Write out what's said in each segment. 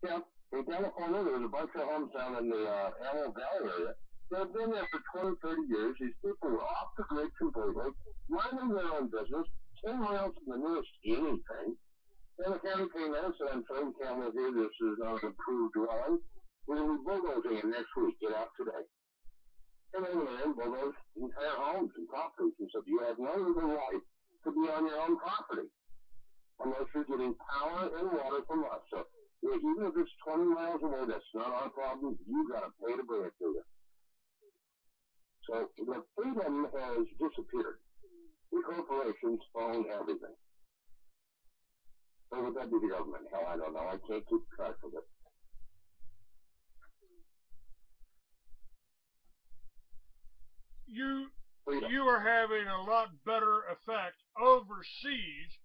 Yeah, in California, there's a bunch of homes down in the uh, Antelope Valley area. They've been there for 20, 30 years. These people were off the grid completely, minding their own business, 10 miles from the nearest anything. Then the county came in and said, I'm sorry, can't live here. This is not an approved dwelling. We're going to be bulldozing it next week. Get out today. And they went in, bulldozed entire homes and properties and said, you have no legal right to be on your own property unless you're getting power and water from us. So even if it's 20 miles away, that's not our problem. You got to pay to bring it to you. So the freedom has disappeared. The corporations own everything. Or would that be the government? Hell, I don't know. I can't keep track of it. You Freedom. you are having a lot better effect overseas.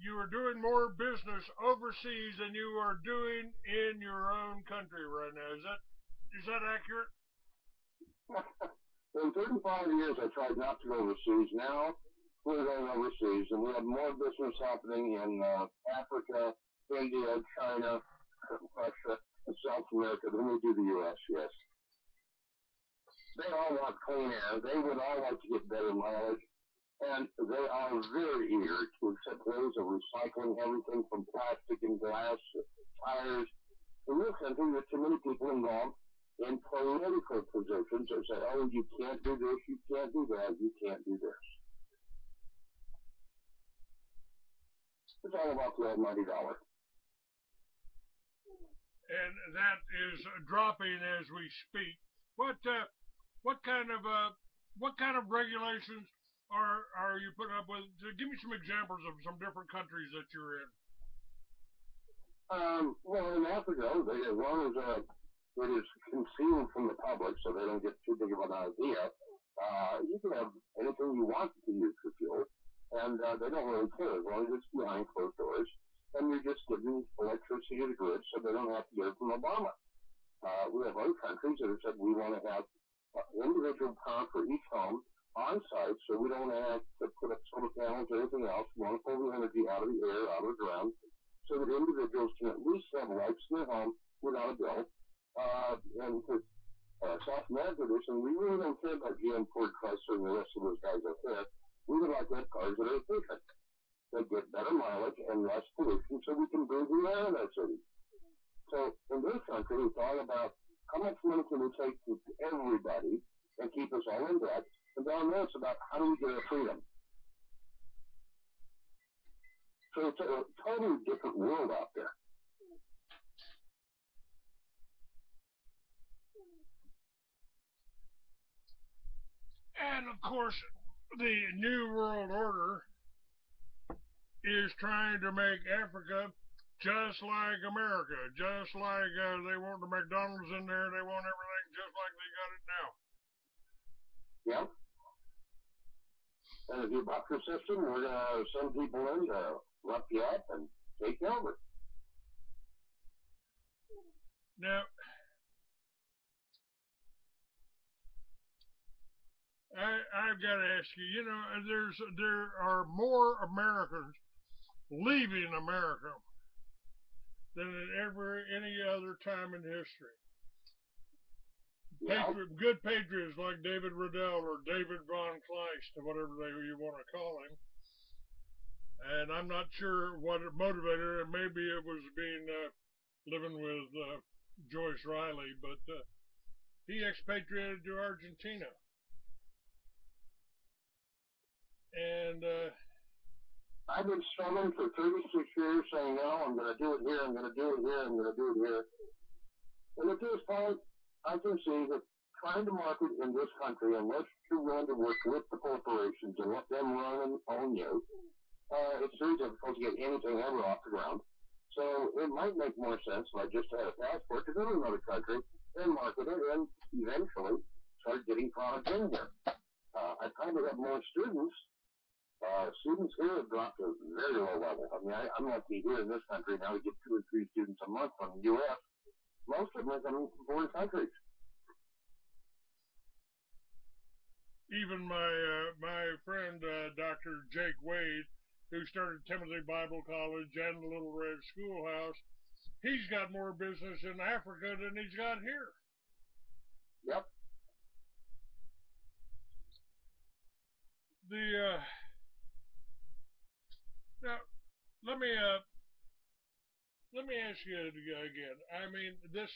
You are doing more business overseas than you are doing in your own country right now. Is that is that accurate? In 35 years, I tried not to go overseas. Now we're going overseas, and we have more business happening in uh, Africa, India, China, Russia, and South America than we do the U.S. Yes. They all want clean air. They would all like to get better mileage. And they are very eager to accept ways of recycling everything from plastic and glass to tires. In this country, are too many people involved in political positions that say, oh, you can't do this, you can't do that, you can't do this. It's all about the almighty dollar. And that is dropping as we speak. What uh, what kind of uh, what kind of regulations are are you putting up with? Give me some examples of some different countries that you're in. Um, well, in Africa, they, as long as uh, it is concealed from the public so they don't get too big of an idea, uh, you can have anything you want to use for fuel, and uh, they don't really care as long as it's behind closed doors. And you're just giving electricity to the grid so they don't have to it from Obama. Uh, we have other countries that have said we want to have uh, individual power for each home on site so we don't have to put up solar panels or anything else. We want to pull the energy out of the air, out of the ground, so that individuals can at least have lights in their home without a bill. Uh, and because uh, this, and we really don't care about GM, Ford, Chrysler, and the rest of those guys out there. We would like to have cars that are efficient, that get better mileage and less pollution, so we can breathe the air in our cities. So in this country, it's all about how much money can we take to everybody and keep us all in debt. And down there, it's about how do we get our freedom. So it's a totally different world out there. And of course, the New World Order is trying to make Africa just like America, just like uh, they want the McDonald's in there, they want everything just like they got it now. Yep. And if you buck the system, we're going to send people in to rough you up and take over. Now, I, I've got to ask you. You know, there's there are more Americans leaving America than at ever any other time in history. Yeah. Patri- good patriots like David Riddell or David Von Kleist or whatever they you want to call him. And I'm not sure what motivated it. Maybe it was being uh, living with uh, Joyce Riley, but uh, he expatriated to Argentina. And uh, I've been struggling for 36 years saying, no, I'm going to do it here, I'm going to do it here, I'm going to do it here. And at this point, I can see that trying to market in this country, unless you're willing to work with the corporations and let them run and own you, uh, it's very difficult to get anything ever off the ground. So it might make more sense if I just had a passport to go to another country and market it and eventually start getting product in here. Uh, I probably have more students uh, students here have dropped to a very low level. I mean, I, I'm lucky here in this country now we get two or three students a month from the U.S. Most of them are coming from foreign countries. even my uh, my friend uh, Dr. Jake Wade, who started Timothy Bible College and the Little Red Schoolhouse, he's got more business in Africa than he's got here. Yep. The uh, now let me uh, let me ask you again. I mean, this,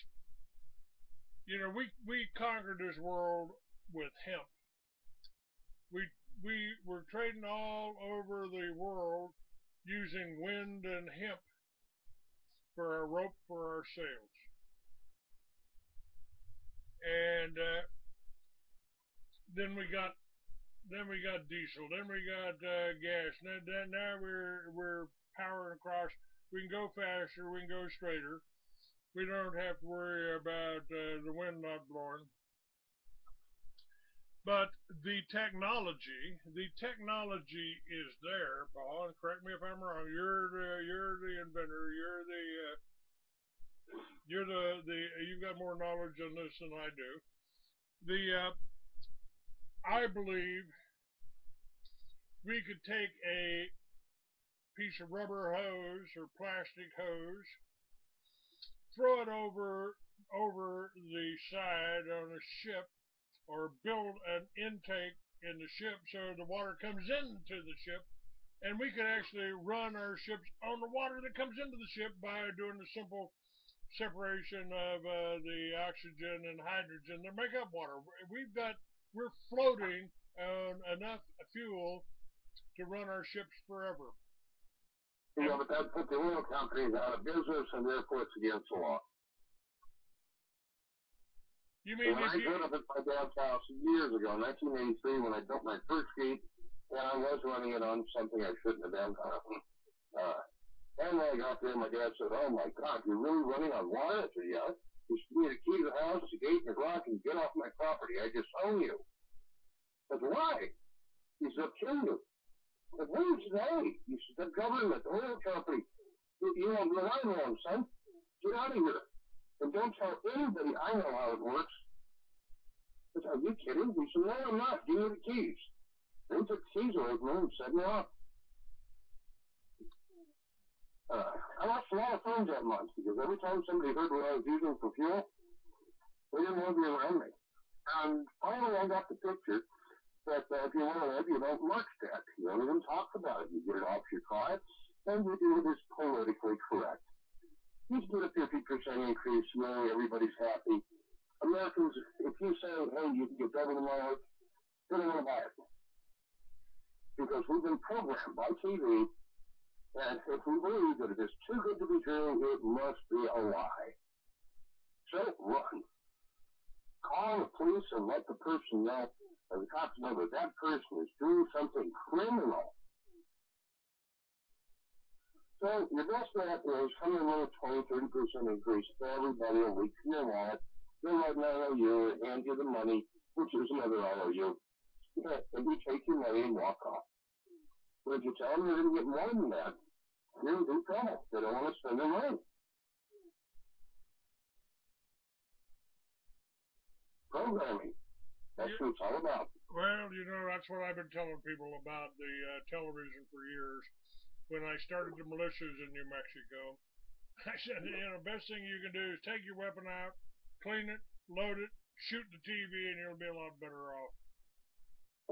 you know, we we conquered this world with hemp. We we were trading all over the world using wind and hemp for our rope for our sails. And uh, then we got then we got diesel, then we got uh, gas. Now, now we're we're powering across. We can go faster, we can go straighter. We don't have to worry about uh, the wind not blowing. But the technology, the technology is there, Paul. Correct me if I'm wrong. You're the you're the inventor. You're the uh, you're the the you've got more knowledge on this than I do. The uh, I believe we could take a piece of rubber hose or plastic hose, throw it over over the side on a ship or build an intake in the ship so the water comes into the ship and we could actually run our ships on the water that comes into the ship by doing the simple separation of uh, the oxygen and hydrogen to make up water. We've got we're floating on enough fuel to run our ships forever. Yeah, but that put the oil companies out of business and therefore it's against the law. You mean when I you, up at my dad's house years ago, 1983, when I built my first GEET, and I was running it on something I shouldn't have been. Uh, and when I got there, my dad said, "Oh my God, you're really running on water?" I said, "Yeah." Said, "Give me the key to the house, the gate, and the lock, and get off my property. I just own you." I said, "Why?" He said, "I'll kill you." "What is that?" He said, "The government, the oil company. You, you won't rely on, son. Get out of here." And don't tell anybody I know how it works. I said, are you kidding? He said, no, I'm not. Give me the keys. They took the keys away from him and set me off. Uh, I lost a lot of friends that month because every time somebody heard what I was using for fuel, they didn't want to be around me. And finally I got the picture that uh, if you want to live, you don't march that. You don't even talk about it. You get it off your car, and you do it is politically correct you get a 50% increase, yay, everybody's happy. Americans, if you say, hey, you can get double the mileage, they don't want to buy it. Because we've been programmed by TV, and if we believe that it is too good to be true, it must be a lie. So run. Call the police and let the person know, or the cops know that that person is doing something criminal so your best bet is come in with a 20, 30 percent increase for everybody a week from your wallet. Then write an IOU and hand you the money, which is another IOU. And you take your money and walk off. But if you tell them you're going to get more than that, you're in trouble. They don't want to spend their money. Programming. That's what it's all about. Well, you know, that's what I've been telling people about the uh, television for years when I started the militias in New Mexico. I said, you know, best thing you can do is take your weapon out, clean it, load it, shoot the TV, and you'll be a lot better off.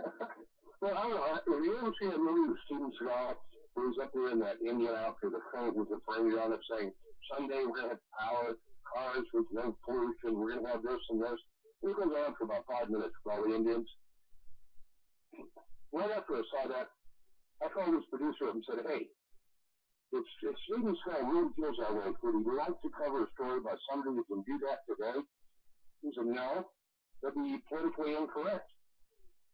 well, I don't know. Have you ever seen a movie with Steven Seagal? Who was up there in that Indian outfit, the coat with the fringe on it, saying, "Someday we're gonna have power, cars with no pollution. We're gonna have this and this." It goes on for about five minutes with all the Indians. Right after I saw that, I called his producer up and said, hey, if, if Steven Seagal really feels that way, would he like to cover a story by somebody who can do that today? He said, no, that'd be politically incorrect.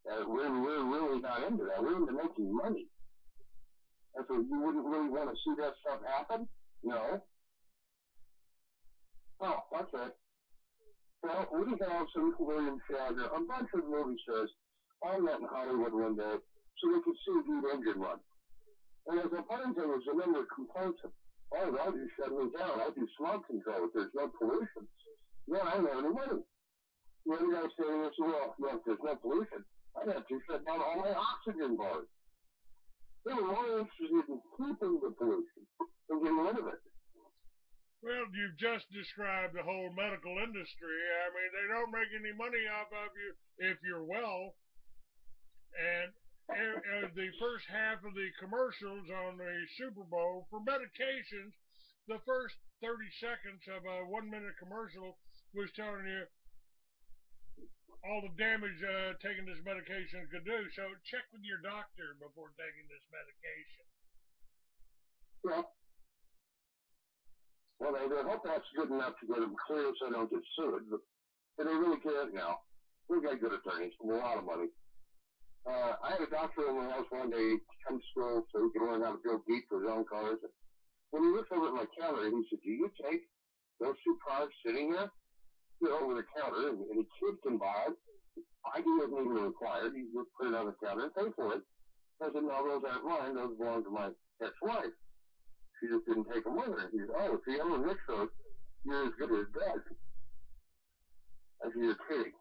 Uh, we're, we're really not into that. We're into making money. I said, you wouldn't really want to see that stuff happen? No. Oh, okay. Well, Woody Harrelson, William Shatner, a bunch of movie stars all met in Hollywood one day so we could see the engine run. And as a thing was the number of complaints of, oh, they'll just shut me down. I'll do smog control if there's no pollution. Yeah, I don't have any money. The other guy saying this, well, well, if there's no pollution, I'd have to shut down all my oxygen bars. They were more interested in keeping the pollution than getting rid of it. Well, you've just described the whole medical industry. I mean, they don't make any money off of you if you're well. And uh, the first half of the commercials on the Super Bowl for medications, the first 30 seconds of a one minute commercial was telling you all the damage uh, taking this medication could do. So check with your doctor before taking this medication. Well, well, they, they hope that's good enough to get them clear so they don't get sued, but they really can't now. We've got good attorneys, a lot of money. Uh, I had a doctor in my house one day come to school so he could learn how to build GEET for his own cars. When he looked over at my counter, he said, "Do you take those two cars sitting there, you know, over the counter, and any kid can buy it? ID isn't even required. You just put it on the counter and pay for it." I said, "No, those aren't mine. Those belong to my ex-wife." She just didn't take them with her. He said, oh, if you ever mix those, you're as good as dead. I said, you're kidding.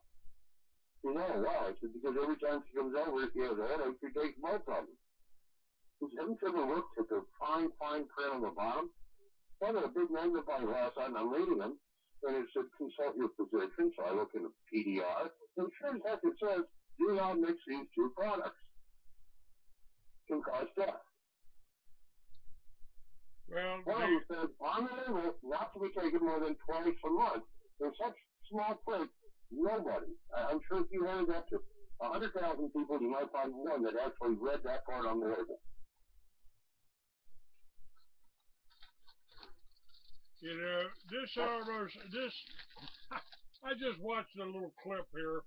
He said, oh, why? I said, because every time she comes over, she has a headache, she takes both of them. He said, haven't you ever looked at the fine, fine print on the bottom? I got a big magnifying glass on, and I'm reading them, and it said, consult your physician, so I look in the PDR, and sure as heck it says, do not mix these two products. Can cause death. Well, Well, the, it says on the label not to be taken more than twice a month. In such small print, nobody. I'm sure if you handed that to a hundred thousand people, you might find one that actually read that part on the label. you know, this almost this. I just watched a little clip here.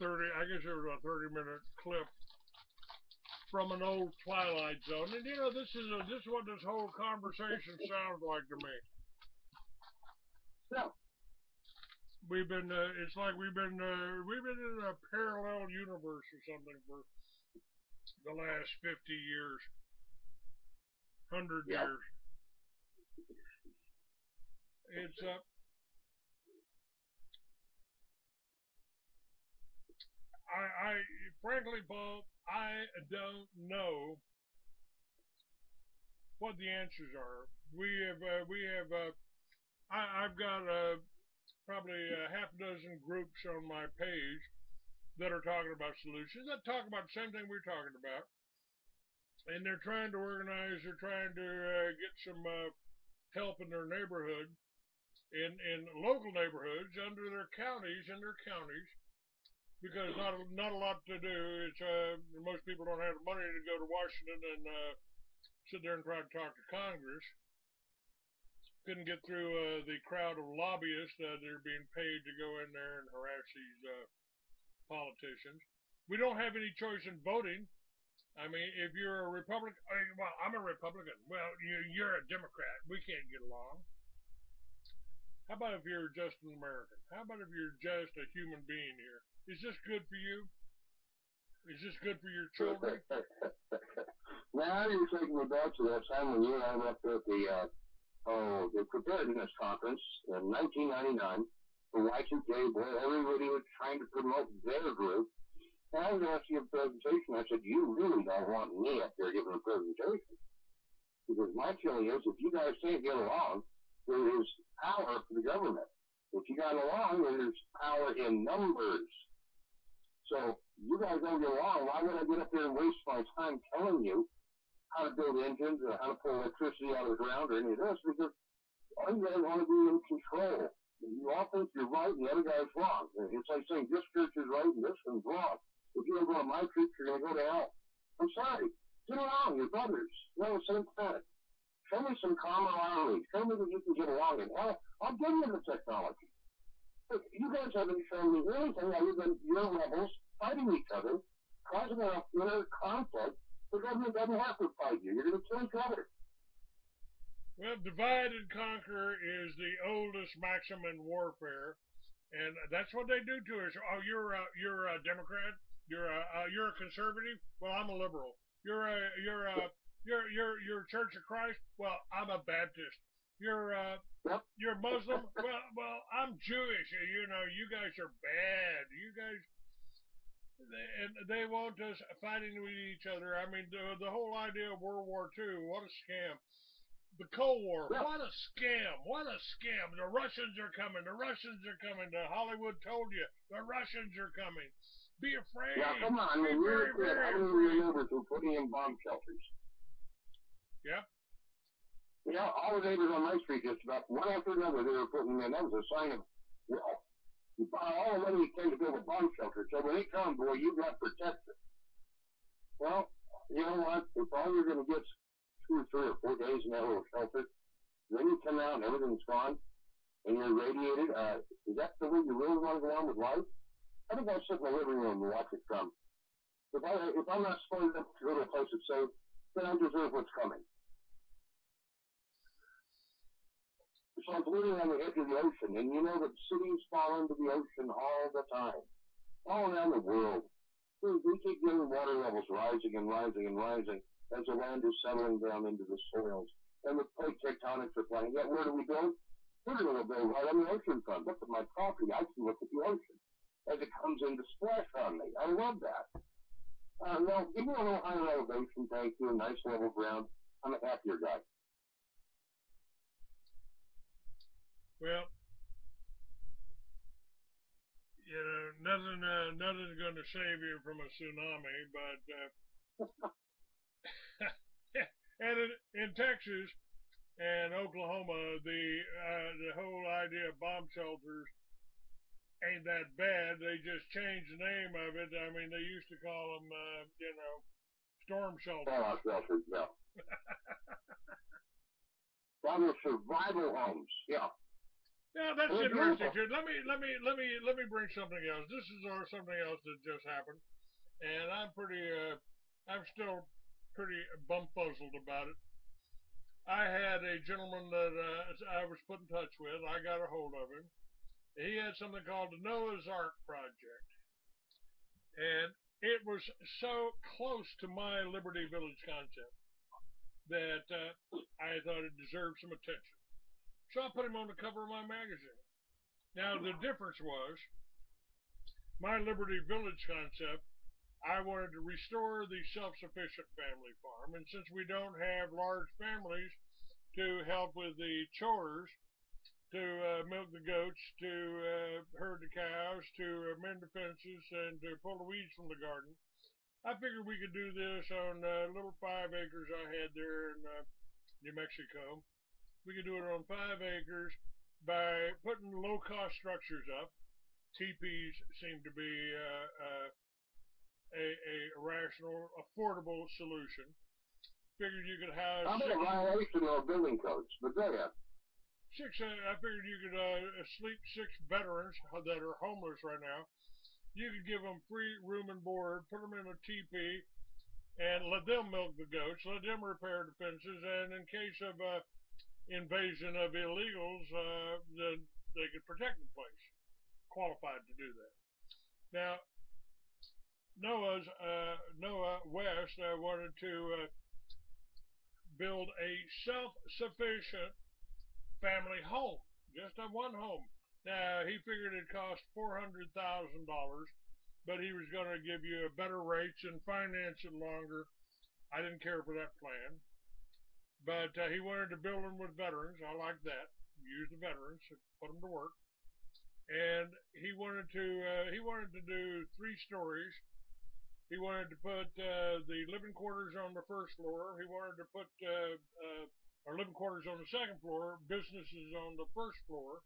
Thirty, I guess it was a thirty-minute clip from an old Twilight Zone, and you know, this is a, this is what this whole conversation sounds like to me. Yeah. We've been, uh, it's like we've been, uh, we've been in a parallel universe or something for the last fifty years, hundred Yeah. years. It's uh, I, I, frankly, Paul, I don't know what the answers are. We have, uh, we have, uh, I, I've got uh, probably a half dozen groups on my page that are talking about solutions that talk about the same thing we're talking about, and they're trying to organize. They're trying to uh, get some uh, help in their neighborhood, in in local neighborhoods under their counties in their counties because not a, not a lot to do. It's uh, most people don't have the money to go to Washington and uh, sit there and try to talk to Congress. Couldn't get through uh, the crowd of lobbyists that are being paid to go in there and harass these uh, politicians. We don't have any choice in voting. I mean, if you're a Republican, well, I'm a Republican. Well, you, you're a Democrat. We can't get along. How about if you're just an American? How about if you're just a human being here? Is this good for you? Is this good for your children? now you're taking me back to that time when you and I at the uh, oh the preparedness conference in 1999. The Y2K, boy, everybody was trying to promote their group. And I was asking a presentation. I said, "You really don't want me up there giving a presentation." Because my feeling is, if you guys can't get along, there is power for the government. If you got along, there's power in numbers. So you guys don't get along. Why would I get up there and waste my time telling you how to build engines or how to pull electricity out of the ground or any of this? Because all you guys want to be in control. You all think you're right and the other guy's wrong. It's like saying this church is right and this one's wrong. If you don't go to my church, you're going to go to hell. I'm sorry. Get along. You're brothers. You're on the. Show me some camaraderie. Show me that you can get along. And hell, I'll give you the technology. But you guys haven't shown me anything other than your rebels fighting each other, causing enough inner conflict. The government doesn't have to fight you. You're going to kill each other. Well, divide and conquer is the oldest maxim in warfare, and that's what they do to us. Oh, you're a, you're a Democrat. You're a uh, you're a conservative. Well, I'm a liberal. You're a you're a you're you're you're Church of Christ. Well, I'm a Baptist. You're uh you're Muslim. well, well, I'm Jewish. You know, you guys are bad. You guys. They, and they want us fighting with each other. I mean, the, the whole idea of World War II, what a scam the Cold War. What a scam! What a scam! The Russians are coming. The Russians are coming. The Hollywood told you the Russians are coming. Be afraid. Yeah, come on. I mean, very, you're a kid. very How many of afraid. your putting in bomb shelters? Yep. You know, all the neighbors on my street, just about one after another, they were putting in. That was a sign of wealth. You buy all the money you can to build a bomb shelter, so when they come, boy, you've got protected. Well, you know what? If all you're going to get two or three or four days in that little shelter, then you come out and everything's gone, and you're irradiated, uh, is that the way you really want to go on with life? I think I'll sit in the living room and watch it come. If I if I'm not smart enough to go to a place that's safe, then I deserve what's coming. It's like living on the edge of the ocean, and you know that cities fall into the ocean all the time, all around the world. We, we keep getting water levels rising and rising and rising as the land is settling down into the soils, and the plate tectonics are playing. Yet where do we build? We're going to build right on the ocean front. Look at my property. I can look at the ocean as it comes in to splash on me. I love that. Uh, no, give me a little higher elevation, thank you, a nice level ground. I'm a happier guy. Well, you know, nothing, uh, nothing's going to save you from a tsunami, but uh, and in, in Texas and Oklahoma, the uh, the whole idea of bomb shelters ain't that bad. They just changed the name of it. I mean, they used to call them, uh, you know, storm shelters. Fallout shelters, yeah. That was survival homes, yeah. Yeah, that's Oh, interesting beautiful. Let me let me let me let me bring something else. This is uh, something else that just happened, and I'm pretty uh, I'm still pretty bumfuzzled about it. I had a gentleman that uh, I was put in touch with. I got a hold of him. He had something called the Noah's Ark Project, and it was so close to my Liberty Village concept that uh, I thought it deserved some attention. So I put him on the cover of my magazine. Now the difference was my Liberty Village concept. I wanted to restore the self-sufficient family farm, and since we don't have large families to help with the chores, to uh, milk the goats, to uh, herd the cows, to uh, mend the fences, and to pull the weeds from the garden, I figured we could do this on uh, little five acres I had there in uh, New Mexico we could do it on five acres by putting low cost structures up. TPs seem to be uh, uh, a, a rational, affordable solution. Figured you could have I'm six, in violation of building codes, but go ahead. six uh, I figured you could uh, sleep six veterans that are homeless right now. You could give them free room and board, put them in a TP, and let them milk the goats, let them repair the fences, and in case of uh, invasion of illegals, uh, then they could protect the place. Qualified to do that. Now, Noah's uh, Noah West uh, wanted to uh, build a self-sufficient family home, just a one home. Now he figured it cost four hundred thousand dollars, but he was going to give you a better rates and finance it longer. I didn't care for that plan. But uh, he wanted to build them with veterans. I like that. Use the veterans, put them to work. And he wanted to uh, he wanted to do three stories. He wanted to put uh, the living quarters on the first floor. He wanted to put uh, uh, or living quarters on the second floor, businesses on the first floor,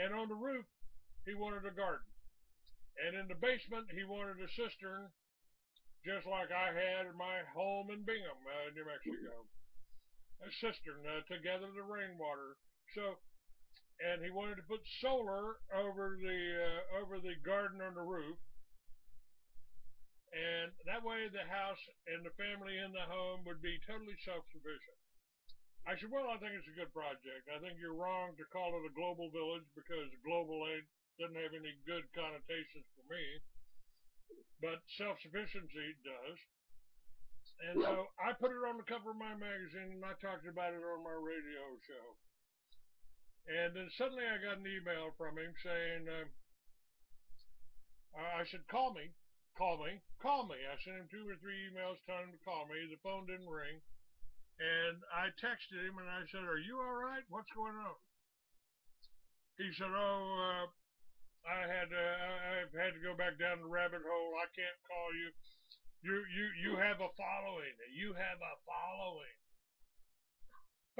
and on the roof he wanted a garden. And in the basement he wanted a cistern, just like I had in my home in Bingham, uh, New Mexico a cistern uh, to gather the rainwater. So, and he wanted to put solar over the uh, over the garden on the roof, and that way the house and the family in the home would be totally self-sufficient. I said, well, I think it's a good project. I think you're wrong to call it a global village because global ain't doesn't have any good connotations for me, but self-sufficiency does. And Yeah. so I put it on the cover of my magazine and I talked about it on my radio show. And then suddenly I got an email from him saying, uh, I said, call me, call me, call me. I sent him two or three emails telling him to call me. The phone didn't ring. And I texted him and I said, "Are you all right? What's going on?" He said, "Oh, uh, I had to, I've had to go back down the rabbit hole. I can't call you. You you you have a following. You have a following.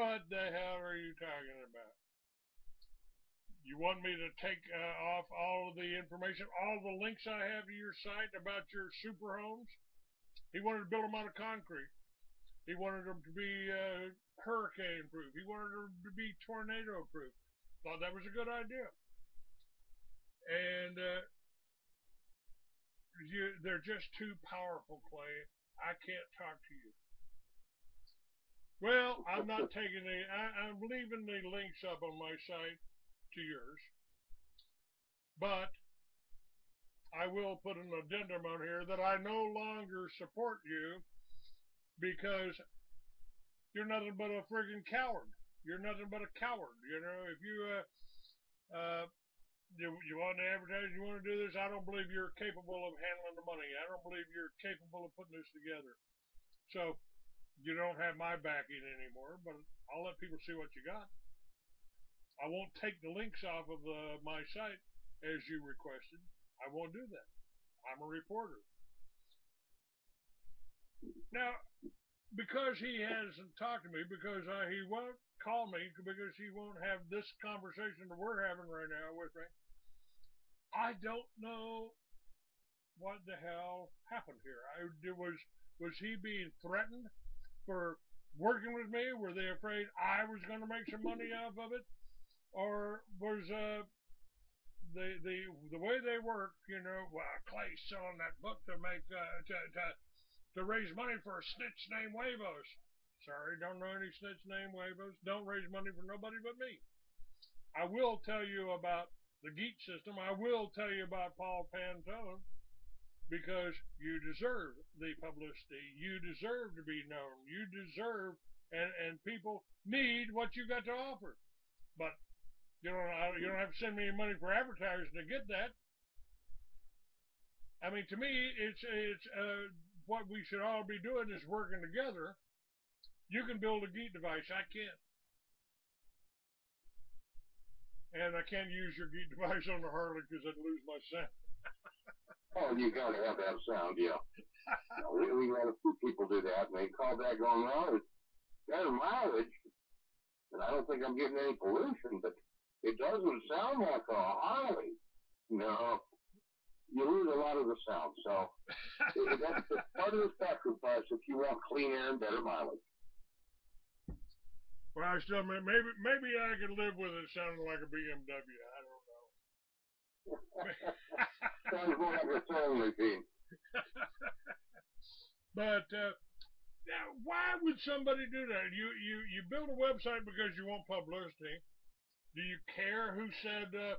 What the hell are you talking about? You want me to take uh, off all of the information, all the links I have to your site about your super homes? He wanted to build them out of concrete. He wanted them to be uh, hurricane proof. He wanted them to be tornado proof. Thought that was a good idea. And uh, you, they're just too powerful, Clay. I can't talk to you. Well, I'm not taking the. I, I'm leaving the links up on my site to yours, but I will put an addendum on here that I no longer support you because you're nothing but a friggin' coward. You're nothing but a coward. You know, if you uh, uh, you, you want to advertise, you want to do this, I don't believe you're capable of handling the money. I don't believe you're capable of putting this together. So you don't have my backing anymore, but I'll let people see what you got. I won't take the links off of uh, my site as you requested. I won't do that. I'm a reporter. Now, because he hasn't talked to me, because he won't call me, because he won't have this conversation that we're having right now with me, I don't know what the hell happened here. I was was he being threatened? for working with me? Were they afraid I was going to make some money off of it, or was uh, the the the way they work? You know, well, Clay's selling that book to make uh, to, to to raise money for a snitch named Huevos. Sorry, don't know any snitch named Huevos. Don't raise money for nobody but me. I will tell you about the GEET system. I will tell you about Paul Pantone because you deserve the publicity. You deserve to be known. You deserve, and, and people need what you've got to offer. But you don't you don't have to send me any money for advertising to get that. I mean, to me, it's it's uh, what we should all be doing is working together. You can build a GEET device. I can't. And I can't use your GEET device on the Harley because I'd lose my scent. Oh, you gotta have that sound, yeah. we, we had a few people do that, and they called back going, well, it's better mileage, and I don't think I'm getting any pollution, but it doesn't sound like a Harley. No, you lose a lot of the sound, so that's part of the sacrifice if you want clean air and better mileage. Well, I still maybe maybe I could live with it sounding like a BMW. I don't Sounds more like a sewing machine. but uh, now, why would somebody do that? You you you build a website because you want publicity. Do you care who said? Uh,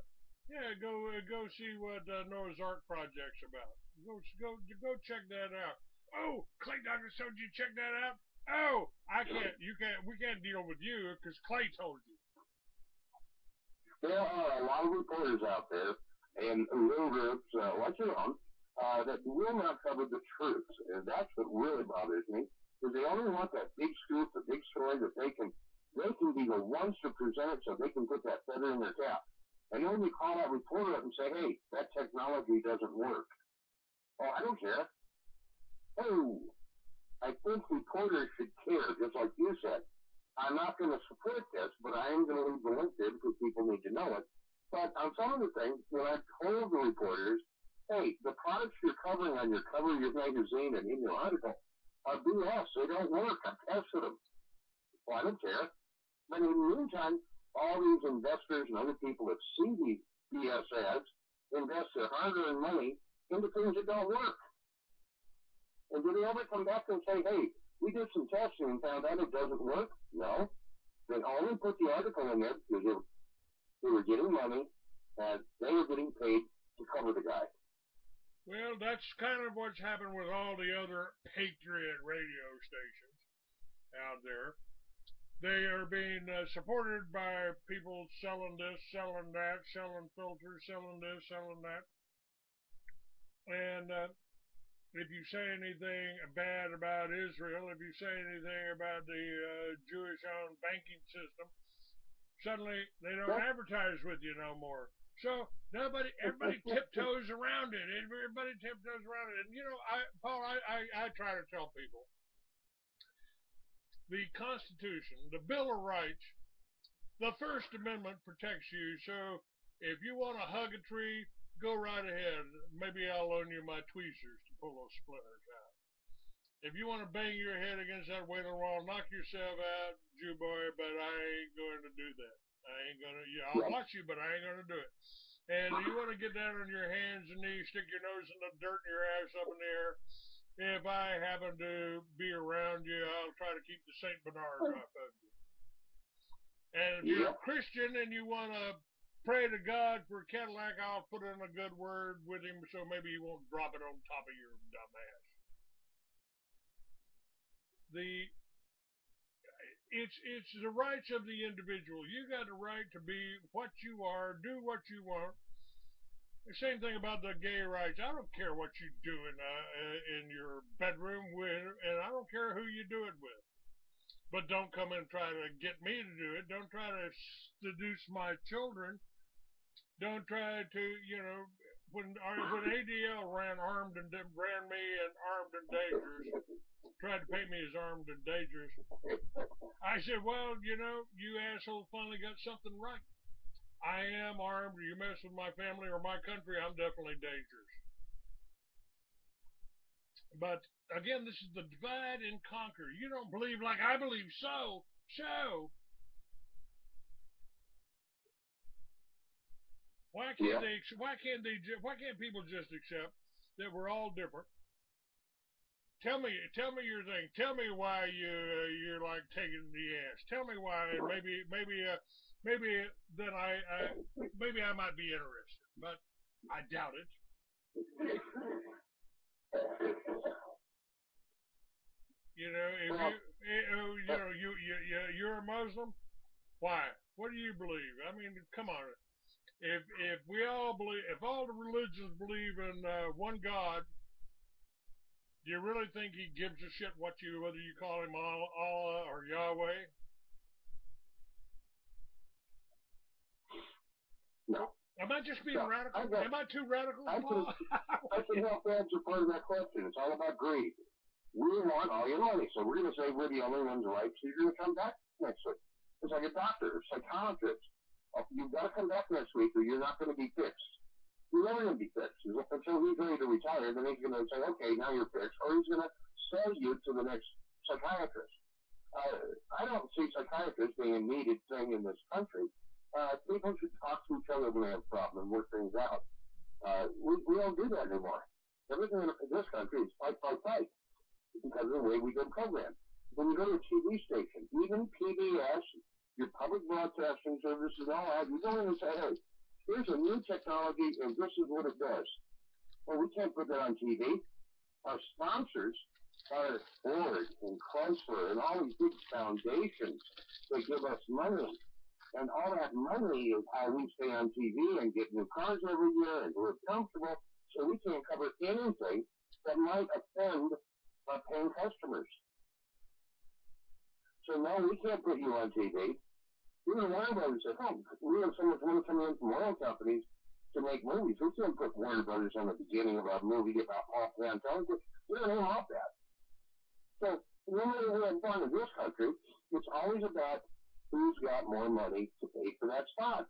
yeah, go uh, go see what uh, Noah's Ark project's about. Go go go check that out. Oh, Clay Douglas told you check that out. Oh, I can't. You can't. We can't deal with you because Clay told you. There are a lot of reporters out there and little groups uh, like your own uh, that will not cover the truth. And that's what really bothers me, because they only want that big scoop, the big story that they can they can be the ones to present it so they can put that feather in their cap. And then we call that reporter up and say, hey, that technology doesn't work. Oh, I don't care. Oh, I think reporters should care, just like you said. I'm not going to support this, but I am going to leave the link there because people need to know it. But on some of the things, when I told the reporters, hey, the products you're covering on your cover of your magazine and in your article are BS. They don't work. I've tested them. Well, I don't care. But in the meantime, all these investors and other people that see these BS ads invest their hard-earned money into things that don't work. And do they ever come back and say, hey, we did some testing and found out it doesn't work? No. They only put the article in there because they were getting money, and they were getting paid to cover the guy. Well, that's kind of what's happened with all the other patriot radio stations out there. They are being uh, supported by people selling this, selling that, selling filters, selling this, selling that. And uh, if you say anything bad about Israel, if you say anything about the uh, Jewish-owned banking system, suddenly they don't Yeah. advertise with you no more. So nobody, everybody tiptoes around it. Everybody tiptoes around it. And you know, I, Paul, I, I, I try to tell people the Constitution, the Bill of Rights, the First Amendment protects you. So if you want to hug a tree, go right ahead. Maybe I'll loan you my tweezers pull those splinters out. If you want to bang your head against that wailing wall, knock yourself out, Jew boy, but I ain't going to do that. I ain't gonna. Yeah, I'll watch you, but I ain't gonna do it. And you want to get down on your hands and knees, stick your nose in the dirt and your ass up in the air. If I happen to be around you, I'll try to keep the Saint Bernard oh. off of you. And if you're a Christian and you want to pray to God for Cadillac, I'll put in a good word with him so maybe he won't drop it on top of your dumb ass. The it's it's the rights of the individual. You got the right to be what you are, do what you want. The same thing about the gay rights. I don't care what you do in uh, in your bedroom with, and I don't care who you do it with. But don't come and try to get me to do it. Don't try to seduce my children. Don't try to, you know, when when ADL ran armed and ran me and armed and dangerous, tried to paint me as armed and dangerous. I said, well, you know, you asshole finally got something right. I am armed. You mess with my family or my country, I'm definitely dangerous. But again, this is the divide and conquer. You don't believe like I believe, so, so. Why can't Yeah. they? Why can't they? Why can't people just accept that we're all different? Tell me, tell me your thing. Tell me why you uh, you're like taking the ass. Tell me why. Maybe, maybe, uh, maybe then I, I, maybe I might be interested, but I doubt it. You know, if you, eh, oh, you know, you, you, you, you're a Muslim. Why? What do you believe? I mean, come on. If if we all believe, if all the religions believe in uh, one God, do you really think He gives a shit what you whether you call Him Allah or Yahweh? No. Am I just being Yeah, radical? Got- Am I too radical? I Paul? I can help answer part of that question. It's all about greed. We want all your money, so we're going to say we're the only ones right, so you're going to come back next week. It's like a doctor, a psychiatrist. You've got to come back next week or you're not going to be fixed. You're never going to be fixed. Until he's ready to retire, then he's going to say, okay, now you're fixed, or he's going to sell you to the next psychiatrist. Uh, I don't see psychiatrists being a needed thing in this country. Uh, people should talk to each other when they have problems and work things out. Uh, we, we don't do that anymore. Everything in this country is fight, fight, fight because of the way we've been programmed. When you go to a TV station, even PBS, your public broadcasting services and all that, you go in and say, hey, here's a new technology and this is what it does. Well, we can't put that on TV. Our sponsors are Ford and Chrysler and all these big foundations that give us money. And all that money is how we stay on TV and get new cars every year and we're comfortable. So we can't cover anything that might offend our paying customers. So no, we can't put you on TV. Even Warner Brothers said, oh, we have so much money coming in from oil companies to make movies. We can't put Warner Brothers on the beginning of a movie about Paul Pantone. We don't want that. So no matter where I'm born in this country, it's always about who's got more money to pay for that spot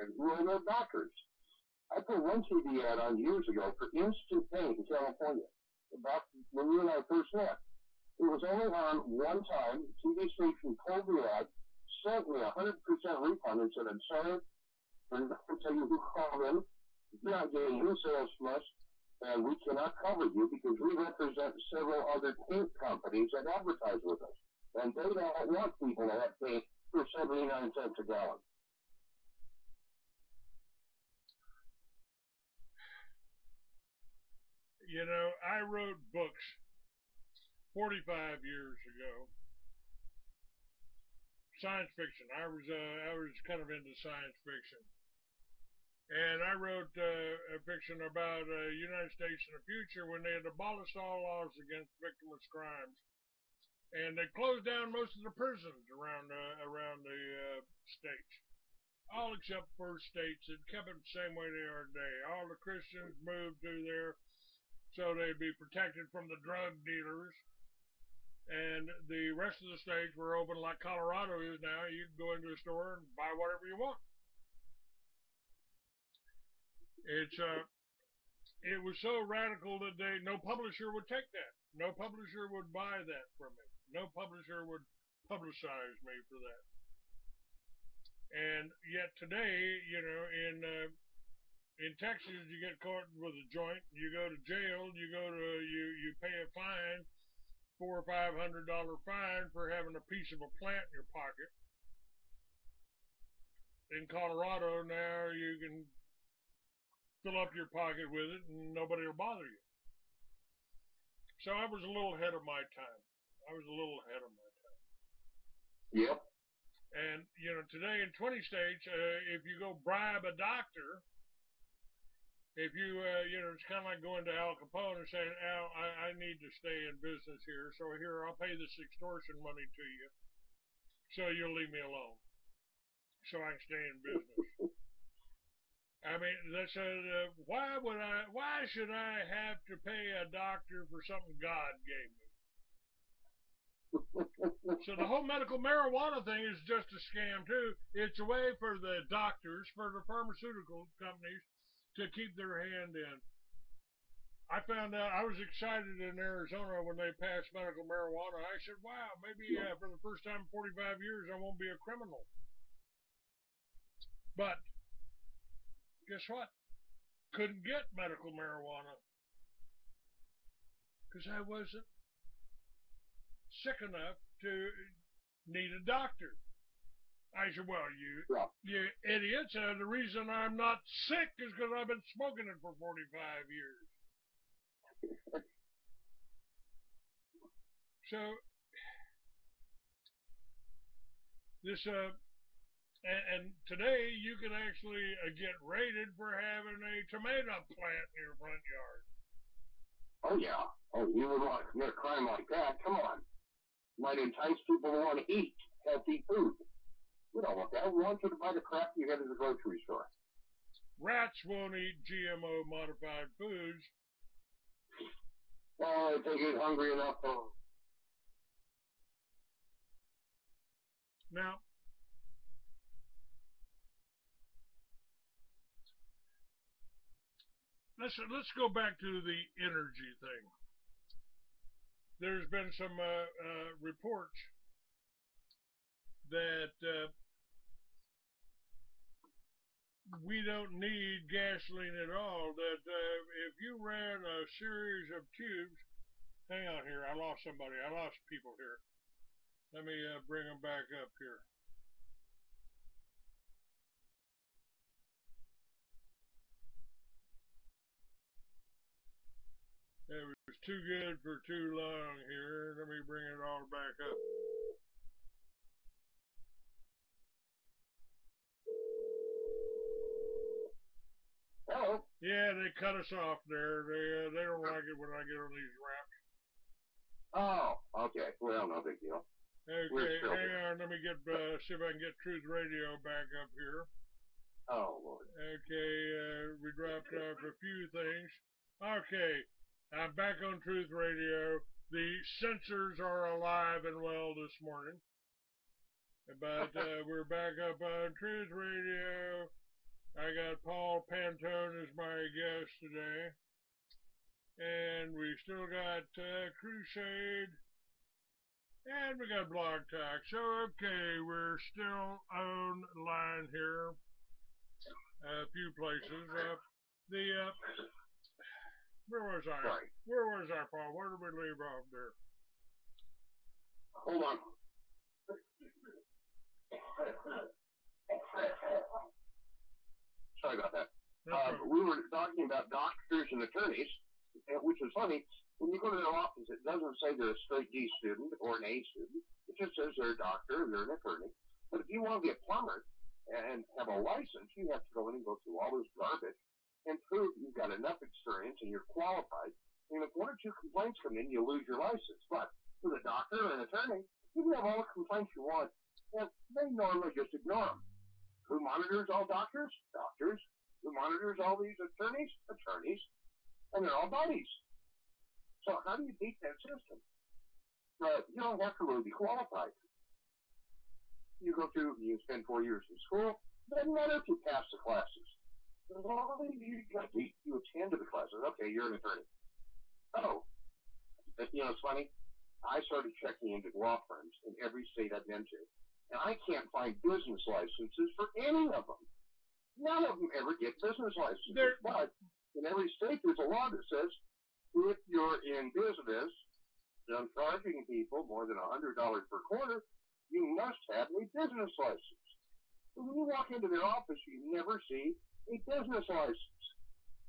and who are their backers. I put one TV ad on years ago for Instant Paint in California, about when you and I first met. It was only on one time. TV station pulled the ad, a 100% refund I'm not going to tell you who called in. You're not getting any sales from us, and we cannot cover you because we represent several other paint companies that advertise with us. And they don't want people to have paint for 79 cents a gallon. You know, I wrote books 45 years ago. Science fiction. I was uh, I was kind of into science fiction. And I wrote uh, a fiction about uh, United States in the future when they had abolished all laws against victimless crimes, and they closed down most of the prisons around uh, around the uh, states, all except for states that kept it the same way they are today. All the Christians moved to there so they'd be protected from the drug dealers and the rest of the states were open like Colorado is now. You can go into a store and buy whatever you want. It's uh, it was so radical that they no publisher would take that. No publisher would buy that from me. No publisher would publicize me for that. And yet today, you know, in uh, in Texas, you get caught with a joint, you go to jail, you go to you you pay a fine, four or five hundred dollar fine for having a piece of a plant in your pocket. In Colorado now, you can fill up your pocket with it and nobody will bother you. So I was a little ahead of my time. I was a little ahead of my time. Yep. And, you know, today in 20 states, uh, if you go bribe a doctor, if you, uh, you know, it's kind of like going to Al Capone and saying, Al, I, I need to stay in business here, so here, I'll pay this extortion money to you, so you'll leave me alone, so I can stay in business. I mean, that's a, uh, why would I, why should I have to pay a doctor for something God gave me? so the whole medical marijuana thing is just a scam too. It's a way for the doctors, for the pharmaceutical companies to keep their hand in. I found out I was excited in Arizona when they passed medical marijuana. I said, "Wow, maybe uh, for the first time in 45 years I won't be a criminal." But guess what? Couldn't get medical marijuana because I wasn't sick enough to need a doctor. I said, well, you, you idiots, uh, the reason I'm not sick is because I've been smoking it for 45 years. so, this, uh, and, and today you can actually uh, get rated for having a tomato plant in your front yard. Oh yeah. Oh, you would want to commit a crime like that? Come on. Might entice people to want to eat healthy food. We don't want that. We want you to buy the crap you get at the grocery store. Rats won't eat GMO modified foods. Oh, if they get hungry enough to Now, let's let's go back to the energy thing. There's been some uh, uh, reports that uh, we don't need gasoline at all. That uh, if you ran a series of tubes, hang on here, I lost somebody. I lost people here. Let me uh, bring them back up here. It was too good for too long here. Let me bring it all back up. Hello. Yeah, they cut us off there. They uh, they don't like it when I get on these raps. Oh, okay. Well, no big deal. Okay, hang on. Let me get uh, see if I can get Truth Radio back up here. Oh, Lord. Okay, uh, we dropped off a few things. Okay, I'm back on Truth Radio. The censors are alive and well this morning. But uh, we're back up on Truth Radio. I got Paul Pantone as my guest today. And we still got uh, Crusade. And we got Blog Talk. So, okay, we're still on line here a few places. Uh, the uh, where was I? Sorry. Where was I, Paul? Where did we leave off there? Hold on. Sorry about that. Uh, we were talking about doctors and attorneys, uh, which is funny. When you go to their office, it doesn't say they're a straight D student or an A student. It just says they're a doctor, they're an attorney. But if you want to be a plumber, and and have a license, you have to go in and go through all this garbage and prove you've got enough experience and you're qualified. And if one or two complaints come in, you lose your license. But with a doctor or an attorney, you can have all the complaints you want, and they normally just ignore them. Who monitors all doctors? Doctors. Who monitors all these attorneys? Attorneys. And they're all buddies. So how do you beat that system? Uh, you don't have to really be qualified. You go through, you spend four years in school. Doesn't matter if you pass the classes. As long as you, you attend to the classes. Okay, you're an attorney. Oh, you know, it's funny. I started checking into law firms in every state I've been to, and I can't find business licenses for any of them. None of them ever get business licenses. But in every state, there's a law that says if you're in business, done charging people more than $100 per quarter, you must have a business license. But when you walk into their office, you never see a business license.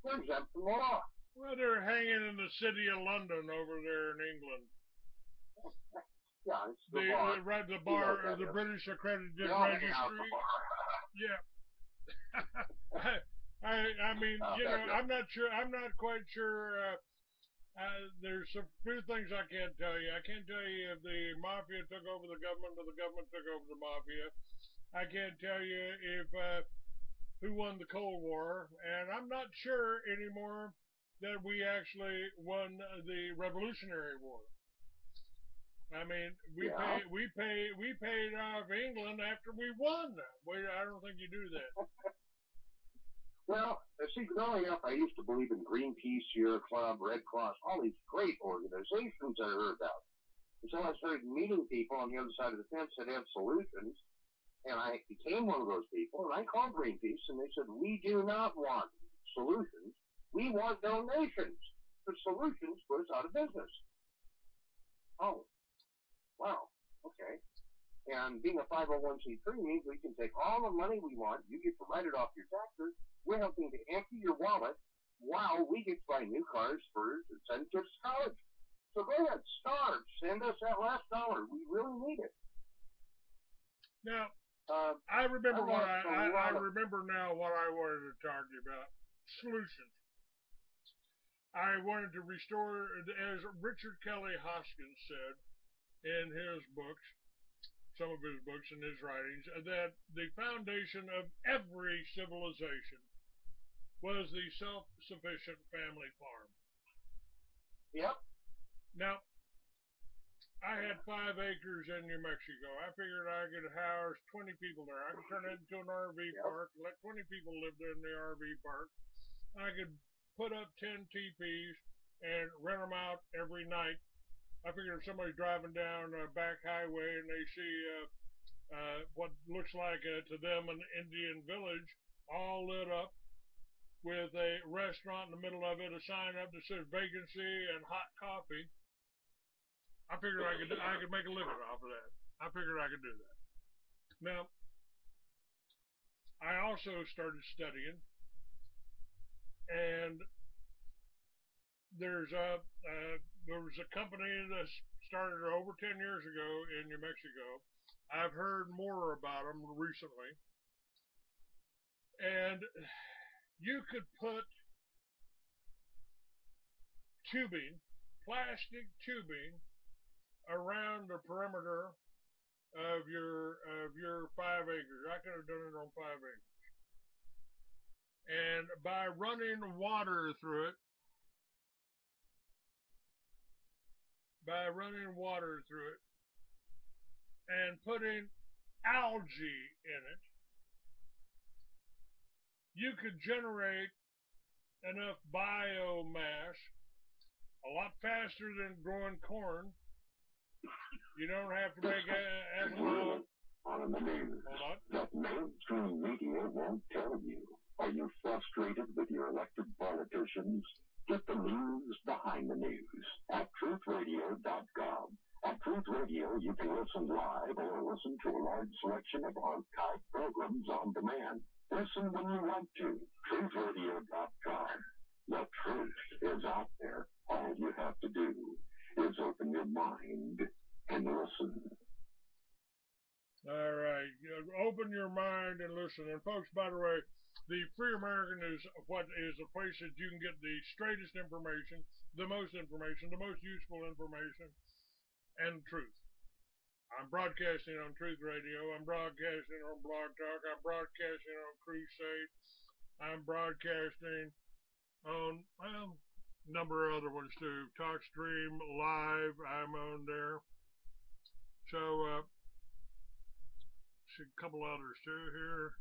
They're exempt from the law. Well, they're hanging in the city of London over there in England. Yeah, it's the, The, bar. the, right, the bar, know the yeah. British Accredited They out Registry. Yeah. I, I, I mean, Oh, you know. I'm not sure. I'm not quite sure. Uh, uh, there's a few things I can't tell you. I can't tell you if the mafia took over the government or the government took over the mafia. I can't tell you if uh, who won the Cold War, and I'm not sure anymore that we actually won the Revolutionary War. I mean, we Yeah. pay, we pay, we paid off England after we won. We, I don't think you do that. Well, uh, see, growing up, I used to believe in Greenpeace, Sierra Club, Red Cross, all these great organizations I heard about. Until I started meeting people on the other side of the fence that have solutions, and I became one of those people, and I called Greenpeace, and they said, we do not want solutions. We want donations. The solutions put us out of business. Oh, wow, okay. And being a 501c3 means we can take all the money we want, you get to write it off your taxes, we're helping to empty your wallet while we get to buy new cars, furs, and send kids to college. So go ahead, starve, send us that last dollar. We really need it. Now, Uh, I remember I what I, I, I remember now what I wanted to talk to you about. Solutions. I wanted to restore, as Richard Kelly Hoskins said in his books, some of his books and his writings, that the foundation of every civilization was the self-sufficient family farm. yep. Now, I had five acres in New Mexico. I figured I could house 20 people there. I could turn it into an RV Yep. park, let 20 people live there in the RV park. I could put up 10 teepees and rent them out every night. I figured if somebody's driving down a back highway and they see uh, uh, what looks like uh, to them an Indian village all lit up with a restaurant in the middle of it, a sign up that says vacancy and hot coffee. I figured I could I could make a living off of that. I figured I could do that. Now, I also started studying, and there's a uh, there was a company that started over ten years ago in New Mexico. I've heard more about them recently, and you could put tubing, plastic tubing, around the perimeter of your of your five acres. I could have done it on five acres. And by running water through it, by running water through it, and putting algae in it, you could generate enough biomass a lot faster than growing corn. You don't have to make ethanol. Hold on. that mainstream media won't tell you. Are you frustrated with your elected politicians? Get the news behind the news at truthradio.com. At Truth Radio, you can listen live or listen to a large selection of archived programs on demand. Listen when you want to. Truthradio.com. The truth is out there. All you have to do is open your mind and listen. All right. Open your mind and listen. And folks, by the way, the Free American is what is a place that you can get the straightest information, the most information, the most useful information, and truth. I'm broadcasting on Truth Radio. I'm broadcasting on Blog Talk. I'm broadcasting on Crusade. I'm broadcasting on well, a number of other ones too. TalkStream Live. I'm on there. So, uh, see a couple others too here.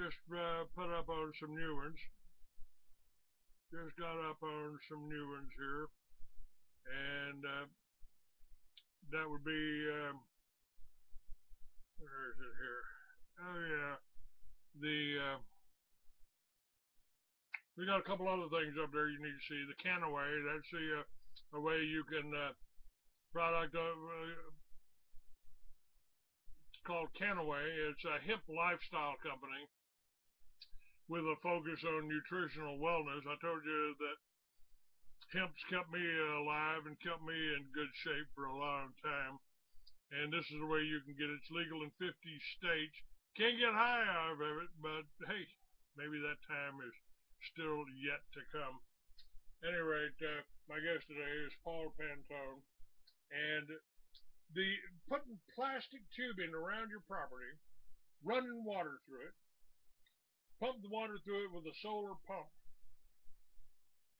Just uh, put up on some new ones. Just got up on some new ones here, and uh, that would be um, where is it here? Oh yeah, the uh, we got a couple other things up there you need to see. The Kannaway, that's the uh, a way you can uh, product. Uh, it's called Kannaway. It's a hip lifestyle company with a focus on nutritional wellness. I told you that hemp's kept me alive and kept me in good shape for a long time. And this is the way you can get it. It's legal in 50 states. Can't get high out of it, but hey, maybe that time is still yet to come. Any rate, uh, my guest today is Paul Pantone, and the putting plastic tubing around your property, running water through it, pump the water through it with a solar pump,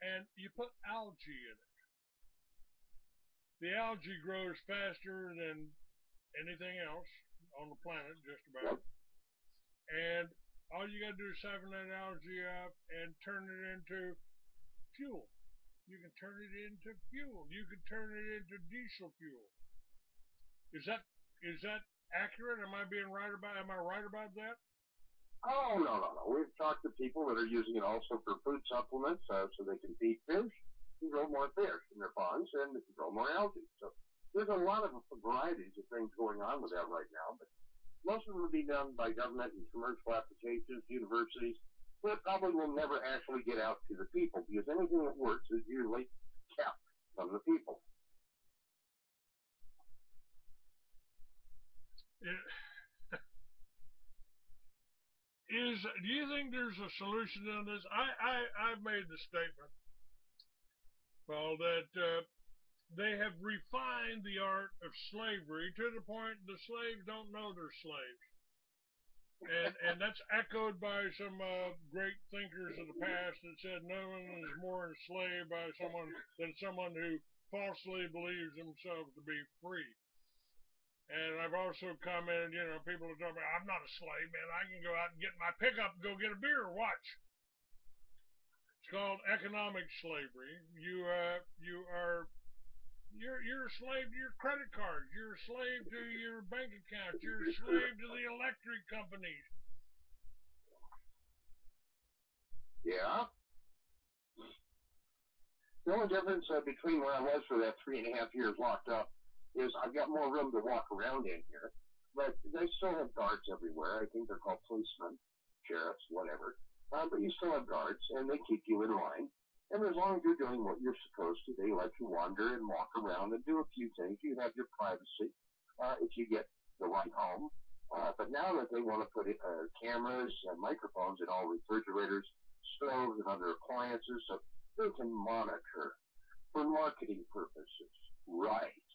and you put algae in it. The algae grows faster than anything else on the planet, just about. And all you got to do is siphon that algae up and turn it into fuel. You can turn it into fuel. You can turn it into diesel fuel. Is that is that accurate? Am I being right about? Am I right about that? Oh, no, no, no. We've talked to people that are using it also for food supplements uh, so they can feed fish and grow more fish in their ponds and grow more algae. So there's a lot of varieties of things going on with that right now, but most of them will be done by government and commercial applications, universities, but it probably will never actually get out to the people because anything that works is usually kept from the people. Yeah is do you think there's a solution on this? I I I've made the statement, well, that uh, they have refined the art of slavery to the point the slaves don't know they're slaves. And and that's echoed by some uh, great thinkers of the past that said no one is more enslaved by someone than someone who falsely believes themselves to be free. And I've also commented, you know, people have told me, I'm not a slave, man. I can go out and get my pickup and go get a beer. Watch. It's called economic slavery. You, uh, you are, you're, you're a slave to your credit cards. You're a slave to your bank accounts. You're a slave to the electric companies. Yeah. The only difference uh, between where I was for that three and a half years locked up is I've got more room to walk around in here, but they still have guards everywhere. I think they're called policemen, sheriffs, whatever. Um, but you still have guards, and they keep you in line. And as long as you're doing what you're supposed to, they let you wander and walk around and do a few things. You have your privacy uh, if you get the right home. Uh, but now that they want to put uh, cameras and microphones in all refrigerators, stoves, and other appliances, so they can monitor for marketing purposes. Right.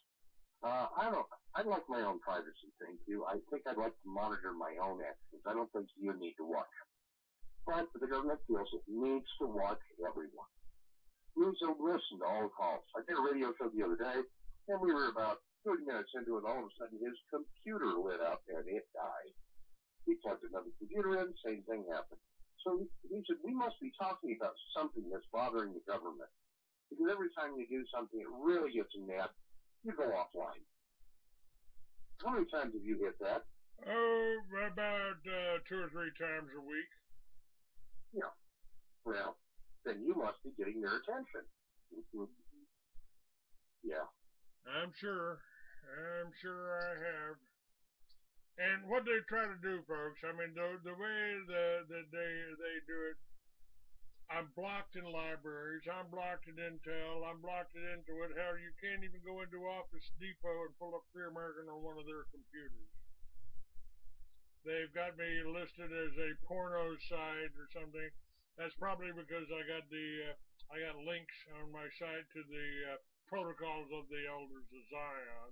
Uh, I don't. I'd like my own privacy, thank you. I think I'd like to monitor my own actions. I don't think you need to watch. But the government feels it needs to watch everyone. Needs to listen to all calls. I did a radio show the other day, and we were about 30 minutes into it. All of a sudden, his computer lit up and it died. He plugged another computer in. Same thing happened. So he said, we must be talking about something that's bothering the government. Because every time you do something, it really gets mad you go offline. How many times have you hit that? Oh, about uh, two or three times a week. Yeah. Well, then you must be getting their attention. yeah. I'm sure. I'm sure I have. And what they try to do, folks, I mean, the the way that the, they they do it I'm blocked in libraries. I'm blocked in Intel. I'm blocked in Intuit. Hell, you can't even go into Office Depot and pull up Free American on one of their computers. they've got me listed as a porno site or something. That's probably because I got the uh, I got links on my site to the uh, protocols of the elders of Zion.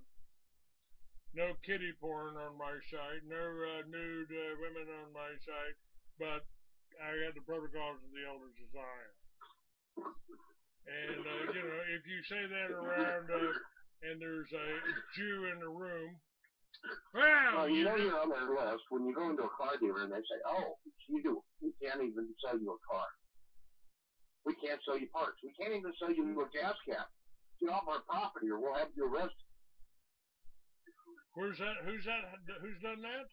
No kitty porn on my site, no uh, nude uh, women on my site, but I got the protocols of the elders of Zion. And uh, you know, if you say that around uh, and there's a Jew in the room, well, Well, you know you're on their list when you go into a car dealer and they say, "Oh, you do. We can't even sell you a car. We can't sell you parts. We can't even sell you a gas cap. Get off our property, or we'll have you arrested." where's that? Who's that? Who's done that?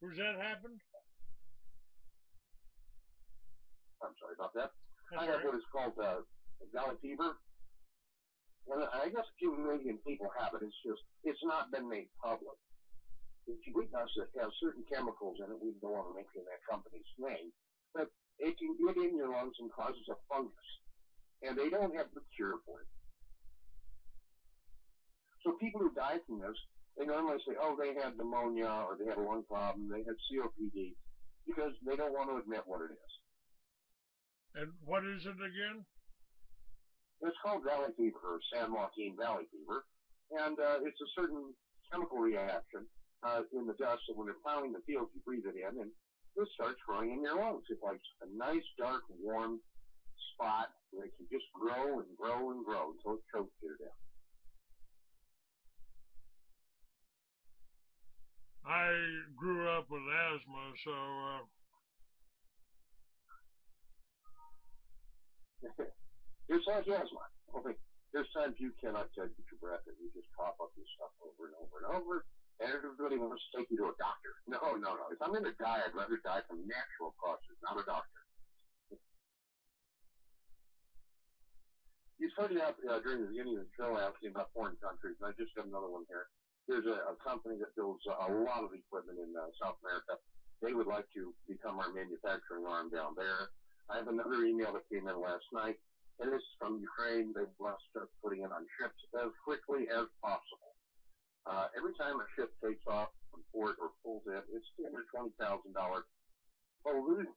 Who's that happened? I'm sorry about that. That's I have right. what is called uh, valley fever. And I guess a few million people have it. It's just, it's not been made public. It's with us that has certain chemicals in it. We don't want to mention that company's name. But it can get in your lungs and causes a fungus. And they don't have the cure for it. So people who die from this, they normally say, oh, they had pneumonia or they had a lung problem, they had COPD, because they don't want to admit what it is. And what is it again? It's called valley fever or San Joaquin Valley fever, and uh, it's a certain chemical reaction uh, in the dust. And when you're plowing the fields, you breathe it in, and it starts growing in your lungs. It's like a nice, dark, warm spot where it can just grow and grow and grow until it chokes you to death. I grew up with asthma, so uh, Like asthma. Only there's times you cannot take your breath and you just cough up this stuff over and over and over. And everybody wants to take you to a doctor. No, no, no. If I'm going to die, I'd rather die from natural causes, not a doctor. You started out uh, during the beginning of the show asking about foreign countries, and I just got another one here. There's a, a company that builds a, a lot of equipment in uh, South America. They would like to become our manufacturing arm down there. I have another email that came in last night, and this is from Ukraine. They want to start putting it on ships as quickly as possible. Uh, every time a ship takes off from port or pulls in, it's $220,000 pollution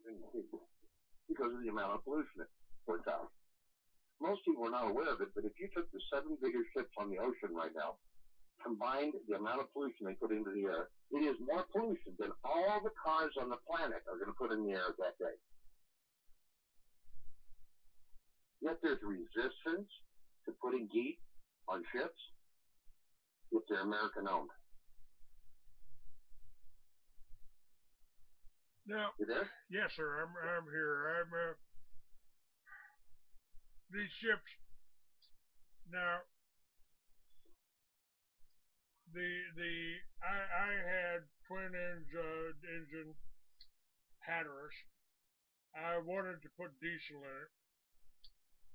because of the amount of pollution it puts out. Most people are not aware of it, but if you took the seven biggest ships on the ocean right now, combined the amount of pollution they put into the air, it is more pollution than all the cars on the planet are going to put in the air that day. Yet there's resistance to putting GEET on ships if they're American owned. now Yes, sir. I'm I'm here. I'm uh, these ships. Now, the the I I had twin engine uh, engine Hatteras. I wanted to put diesel in it.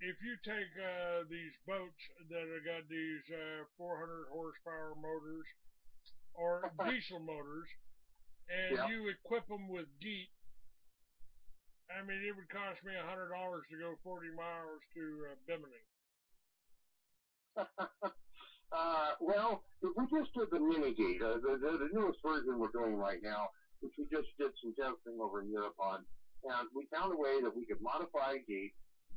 If you take uh, these boats that have got these uh, 400 horsepower motors or diesel motors, and Yeah. you equip them with GEET, I mean, it would cost me a hundred dollars to go 40 miles to uh, Bimini. uh, well, if we just did the mini GEET, uh, the, the, the newest version we're doing right now, which we just did some testing over in Europe on, and we found a way that we could modify a GEET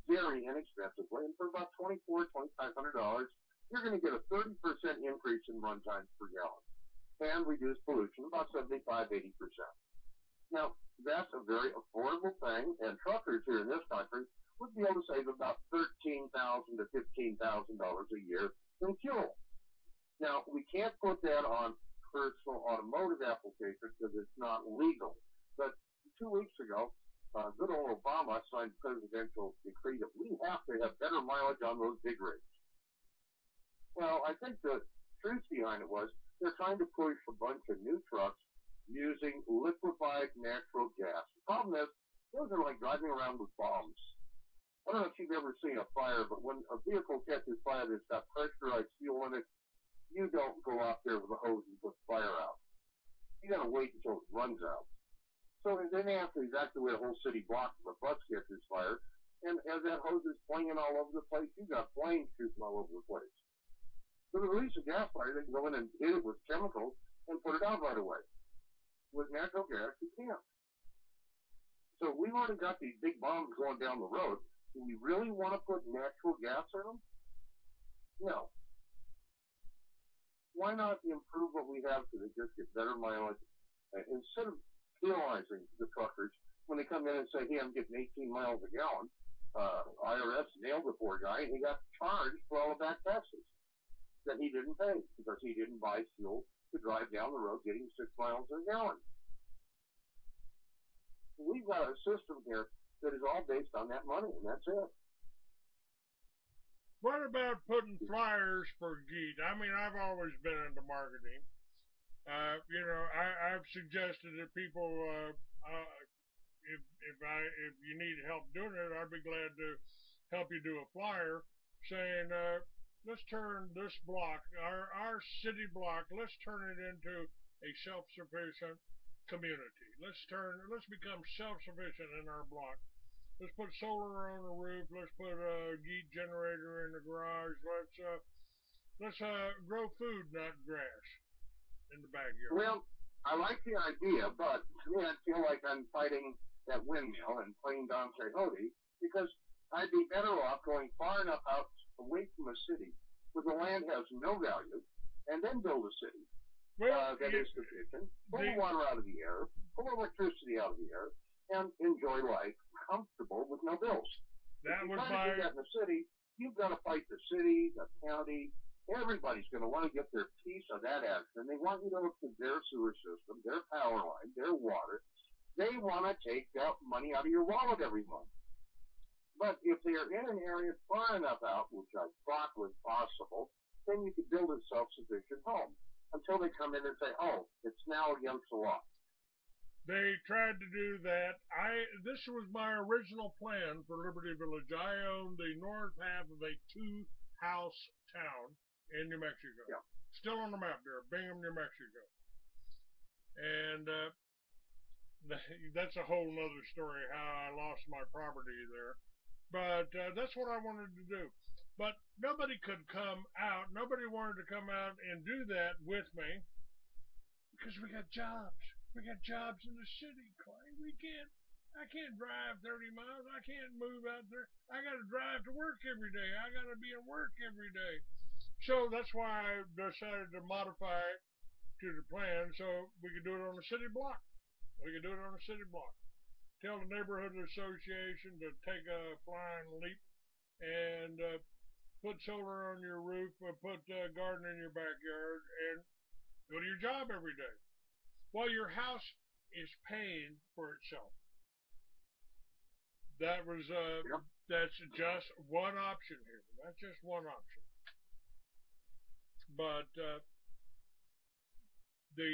very inexpensively, and for about twenty-four, twenty-five hundred dollars, you're going to get a 30% increase in run times per gallon and reduce pollution about 75, 80%. Now, that's a very affordable thing, and truckers here in this country would be able to save about thirteen thousand to fifteen thousand dollars a year in fuel. Now, we can't put that on personal automotive applications because it's not legal. But two weeks ago, uh, good old Obama signed a presidential decree that we have to have better mileage on those big rigs. Well, I think the truth behind it was they're trying to push a bunch of new trucks using liquefied natural gas. The problem is, those are like driving around with bombs. I don't know if you've ever seen a fire, but when a vehicle catches fire that's got pressurized fuel in it, you don't go out there with a hose and put the fire out. You gotta wait until it runs out. So then they have to evacuate a whole city block if a bus catches fire, and as that hose is flinging all over the place, you got flames shooting all over the place. So to release a gas fire, they can go in and hit it with chemicals and put it out right away. with natural gas, you can't. So we've already got these big bombs going down the road. Do we really want to put natural gas in them? No. Why not improve what we have so they just get better mileage? Uh, instead of penalizing the truckers when they come in and say, hey, I'm getting 18 miles a gallon, uh, IRS nailed the poor guy and he got charged for all of that taxes that he didn't pay because he didn't buy fuel to drive down the road getting six miles a gallon. We've got a system here that is all based on that money, and that's it. What about putting flyers for GEET? I mean, I've always been into marketing. Uh, you know, I, I've suggested that people, uh, uh, if if I if you need help doing it, I'd be glad to help you do a flyer saying, uh, let's turn this block, our our city block, let's turn it into a self-sufficient community. Let's turn, let's become self-sufficient in our block. Let's put solar on the roof. Let's put a GEET generator in the garage. Let's uh, let's uh, grow food, not grass, in the backyard. Well, I like the idea, but to me, I feel like I'm fighting that windmill and playing Don Quixote because I'd be better off going far enough out away from a city where the land has no value, and then build a city well, uh, that you- sufficient, pull the- water out of the air, pull electricity out of the air, and enjoy life comfortable with no bills. that if you was try to my do that in the city, you've got to fight the city, the county. Everybody's going to want to get their piece of that action. They want you to look at their sewer system, their power line, their water. They want to take that money out of your wallet every month. But if they're in an area far enough out, which I thought was possible, then you could build a self-sufficient home until they come in and say, "Oh, it's now against the law." They tried to do that. I this was my original plan for Liberty Village. I own the north half of a two-house town in New Mexico. Yeah. Still on the map there, Bingham, New Mexico. And uh, that's a whole nother story how I lost my property there. But uh, that's what I wanted to do. But nobody could come out. Nobody wanted to come out and do that with me because we got jobs. We got jobs in the city, Clay. We can't. I can't drive 30 miles. I can't move out there. I got to drive to work every day. I got to be at work every day. So that's why I decided to modify it to the plan so we could do it on the city block. We could do it on the city block. Tell the neighborhood association to take a flying leap and uh, put solar on your roof, or put uh, garden in your backyard, and go to your job every day while your house is paying for itself. That was uh, Yep. that's just one option here. That's just one option. But uh, the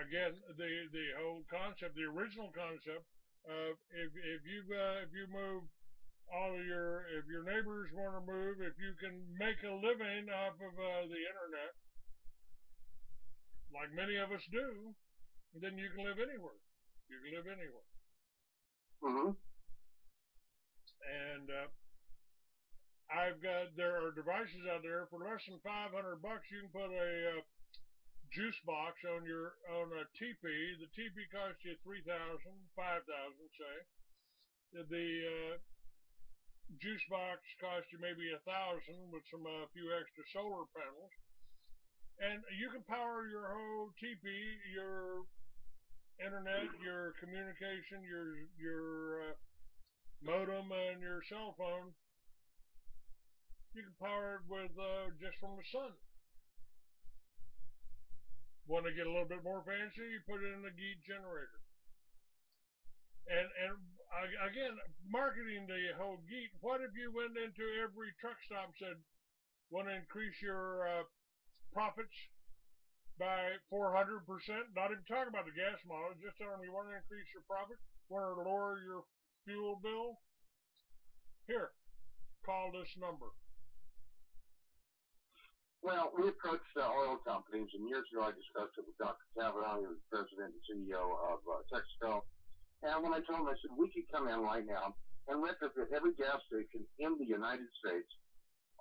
again the the whole concept, the original concept of if if you uh, if you move all of your if your neighbors want to move, if you can make a living off of uh, the internet, like many of us do, then you can live anywhere. You can live anywhere. Mm-hmm. And uh, I've got there are devices out there for less than 500 bucks. You can put a uh, juice box on your on a teepee. The teepee costs you 3,000, 5,000, say. The, uh, juice box costs you maybe a thousand with some uh, few extra solar panels, and you can power your whole teepee, your internet, your communication, your your uh, modem, and your cell phone. You can power it with uh, just from the sun. Want to get a little bit more fancy? You put it in a GEET generator. And and again, marketing the whole GEET. What if you went into every truck stop and said, "Want to increase your uh, profits by 400 percent"? Not even talking about the gas mileage. Just telling them you want to increase your profit. Want to lower your fuel bill? Here, call this number. Well, we approached uh, oil companies, and years ago I discussed it with Dr. Kavanaugh, who was president and CEO of uh, Texaco. And when I told him, I said, we could come in right now and retrofit every gas station in the United States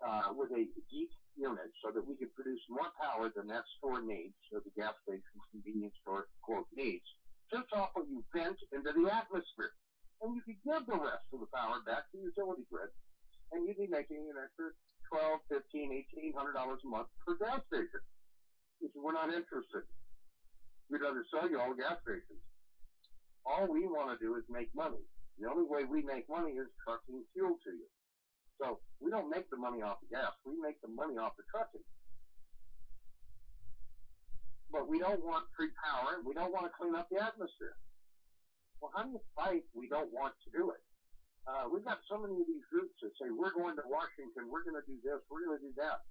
uh, with a GEET unit so that we could produce more power than that store needs, so the gas station convenience store, quote, needs. just off what you vent into the atmosphere. And you could give the rest of the power back to the utility grid, and you'd be making an extra twelve, fifteen, eighteen hundred dollars a month per gas station. He said, we're not interested. We'd rather sell you all the gas stations. All we want to do is make money. The only way we make money is trucking fuel to you. So we don't make the money off the gas. We make the money off the trucking. But we don't want free power. And we don't want to clean up the atmosphere. Well, how do you fight? We don't want to do it. Uh, we've got so many of these groups that say we're going to Washington, we're going to do this, we're going to do that.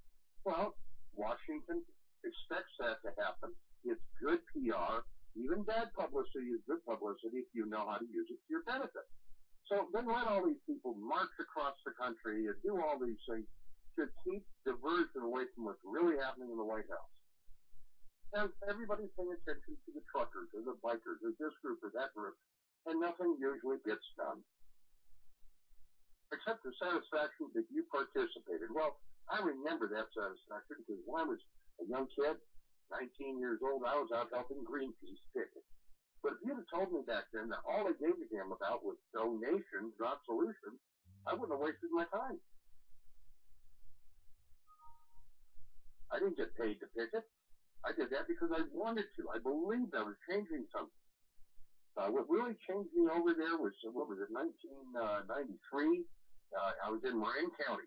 Well, Washington expects that to happen. It's good PR. Even bad publicity is good publicity if you know how to use it to your benefit. So then let all these people march across the country and do all these things to keep diversion away from what's really happening in the White House. And everybody's paying attention to the truckers or the bikers or this group or that group, and nothing usually gets done except the satisfaction that you participated. Well, I remember that satisfaction because when I was a young kid, 19 years old, I was out helping Greenpeace picket. But if you'd have told me back then that all they gave a damn about was donations, not solutions, I wouldn't have wasted my time. I didn't get paid to picket. I did that because I wanted to. I believed I was changing something. Uh, what really changed me over there was, what was it, 1993? Uh, I was in Marin County,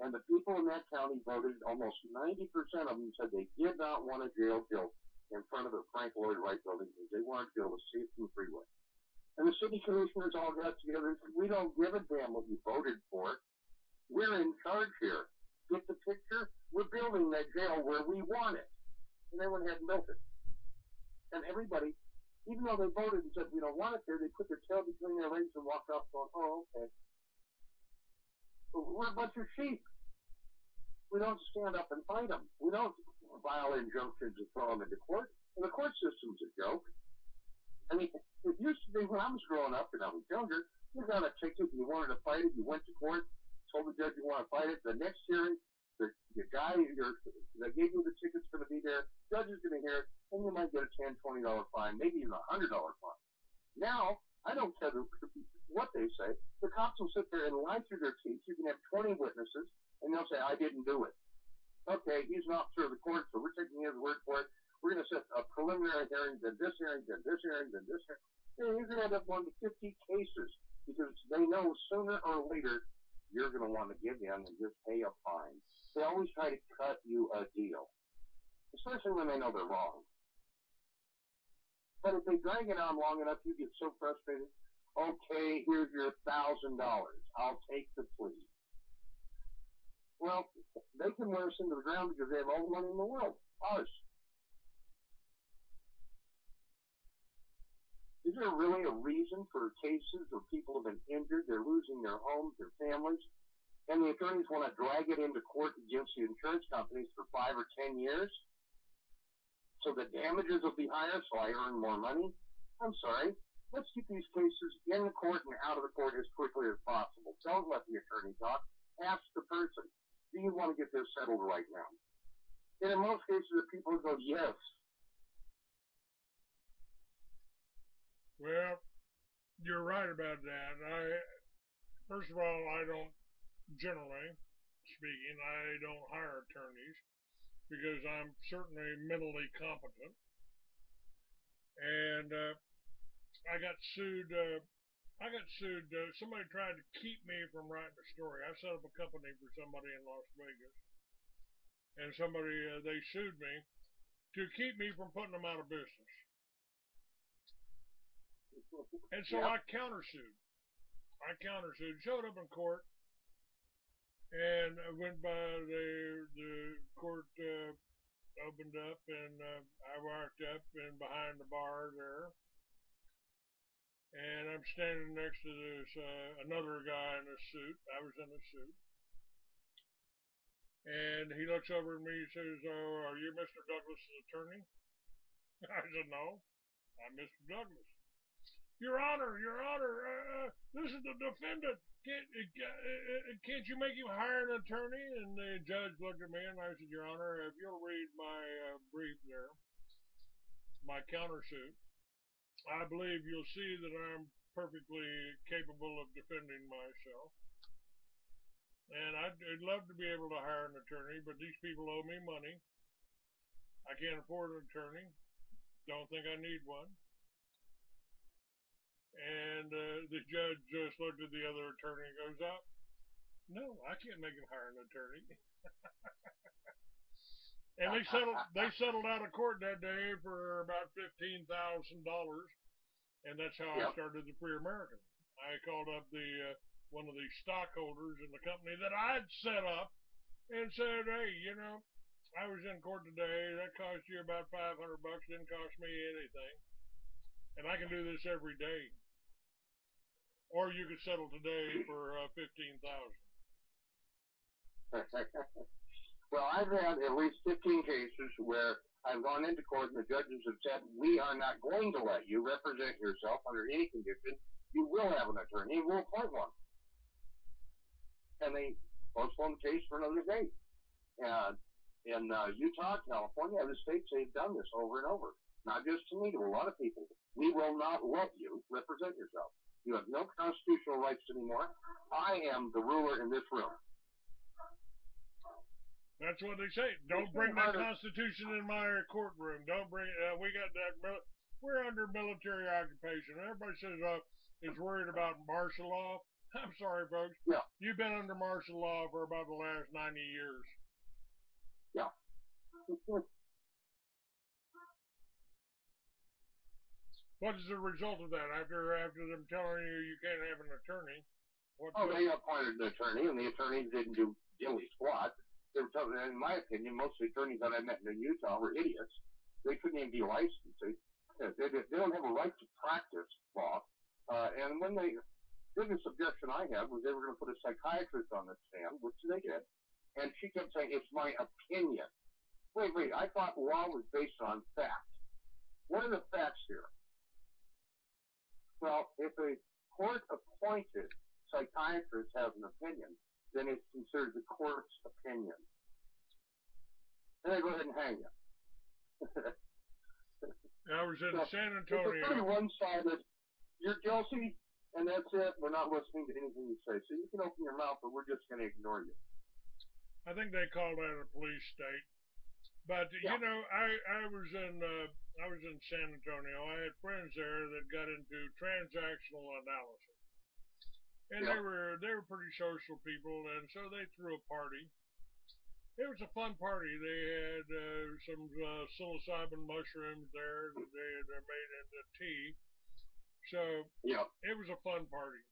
and the people in that county voted. Almost 90% of them said they did not want a jail built in front of the Frank Lloyd Wright building because they wanted to build a safe and freeway. And the city commissioners all got together and said, "We don't give a damn what you voted for. We're in charge here. Get the picture? We're building that jail where we want it." And and built it. And everybody, even though they voted and said we don't want it there, they put their tail between their legs and walked off going, "Oh, okay." We're a bunch of sheep. We don't stand up and fight them. We don't file injunctions and throw them into court. And the court system's a joke. I mean, it used to be when I was growing up and I was younger, you got a ticket, you wanted to fight it, you went to court, told the judge you want to fight it. The next hearing, the, the guy your, that gave you the ticket's going to be there, judge is going to hear it, and you might get a $10, $20 fine, maybe even a $100 fine. Now, I don't care what they say. The cops will sit there and lie through their teeth. You can have 20 witnesses, and they'll say, I didn't do it. Okay, he's an officer of the court, so we're taking his word for it. We're going to set a preliminary hearing, then this hearing, then this hearing, then this hearing. And you're going to end up going to 50 cases because they know sooner or later you're going to want to give in and just pay a fine. They always try to cut you a deal, especially when they know they're wrong. But if they drag it on long enough, you get so frustrated. Okay, here's your thousand dollars. I'll take the plea. Well, they can wear us into the ground because they have all the money in the world. Us. Is there really a reason for cases where people have been injured, they're losing their homes, their families, and the attorneys want to drag it into court against the insurance companies for five or ten years? so the damages will be higher, so I earn more money. I'm sorry. Let's get these cases in the court and out of the court as quickly as possible. Don't let the attorney talk. Ask the person, do you want to get this settled right now? And in most cases, the people go, yes. Well, you're right about that. I, first of all, I don't generally speaking, I don't hire attorneys because I'm certainly mentally competent. And uh, I got sued. Uh, I got sued. Uh, somebody tried to keep me from writing a story. I set up a company for somebody in Las Vegas, and somebody uh, they sued me to keep me from putting them out of business. And so Yep. I countersued. I countersued. Showed up in court and I went by the the court uh, opened up and uh, I walked up and behind the bar there and I'm standing next to this uh, another guy in a suit. I was in a suit. And he looks over at me and says, Oh, are you Mr. Douglas' attorney? I said, No, I'm Mr. Douglas. Your Honor, Your Honor, uh, uh, this is the defendant. Can't, uh, uh, can't you make him hire an attorney? And the judge looked at me and I said, Your Honor, if you'll read my uh, brief there, my countersuit, I believe you'll see that I'm perfectly capable of defending myself. And I'd, I'd love to be able to hire an attorney, but these people owe me money. I can't afford an attorney. Don't think I need one. And uh, the judge just looked at the other attorney and goes up. No, I can't make him hire an attorney. and they settled they settled out of court that day for about fifteen thousand dollars, and that's how Yep. I started the Free American. I called up the uh, one of the stockholders in the company that I'd set up and said, "Hey, you know, I was in court today. That cost you about five hundred bucks. Didn't cost me anything, and I can do this every day." Or you could settle today for uh, fifteen thousand. well, I've had at least 15 cases where I've gone into court and the judges have said, we are not going to let you represent yourself under any condition. You will have an attorney. We'll appoint one. And they postpone the case for another day. And in uh, Utah, California, other states, they've done this over and over. Not just to me, to a lot of people. We will not let you represent yourself. You have no constitutional rights anymore. I am the ruler in this room. That's what they say. Don't bring harder. Constitution in my courtroom. Don't bring. Uh, we got that. mil- We're under military occupation. Everybody says uh, is worried about martial law. I'm sorry, folks. Yeah. You've been under martial law for about the last 90 years. What is the result of that? After after them telling you you can't have an attorney, what? Oh, they appointed an attorney, and the attorney didn't do dilly squat. They were telling, in my opinion, most of the attorneys that I met in Utah were idiots. They couldn't even be licensed. They, they, they don't have a right to practice law. Uh, and when they, the biggest objection I had was they were going to put a psychiatrist on the stand, which they did, and she kept saying, it's my opinion. Wait, wait, I thought law was based on fact. What are the facts here? Well, if a court appointed psychiatrist has an opinion, then it's considered the court's opinion. And they go ahead and hang you. I was in So, San It's a pretty Antonio. one-sided. You're guilty, and that's it. We're not listening to anything you say. So you can open your mouth, but we're just going to ignore you. I think they call that a police state. But Yeah. you know, I I was in uh, I was in San Antonio. I had friends there that got into transactional analysis, and they were they were pretty social people, and so they threw a party. It was a fun party. They had uh, some uh, psilocybin mushrooms there that they had uh, made into tea. So Yeah. it was a fun party.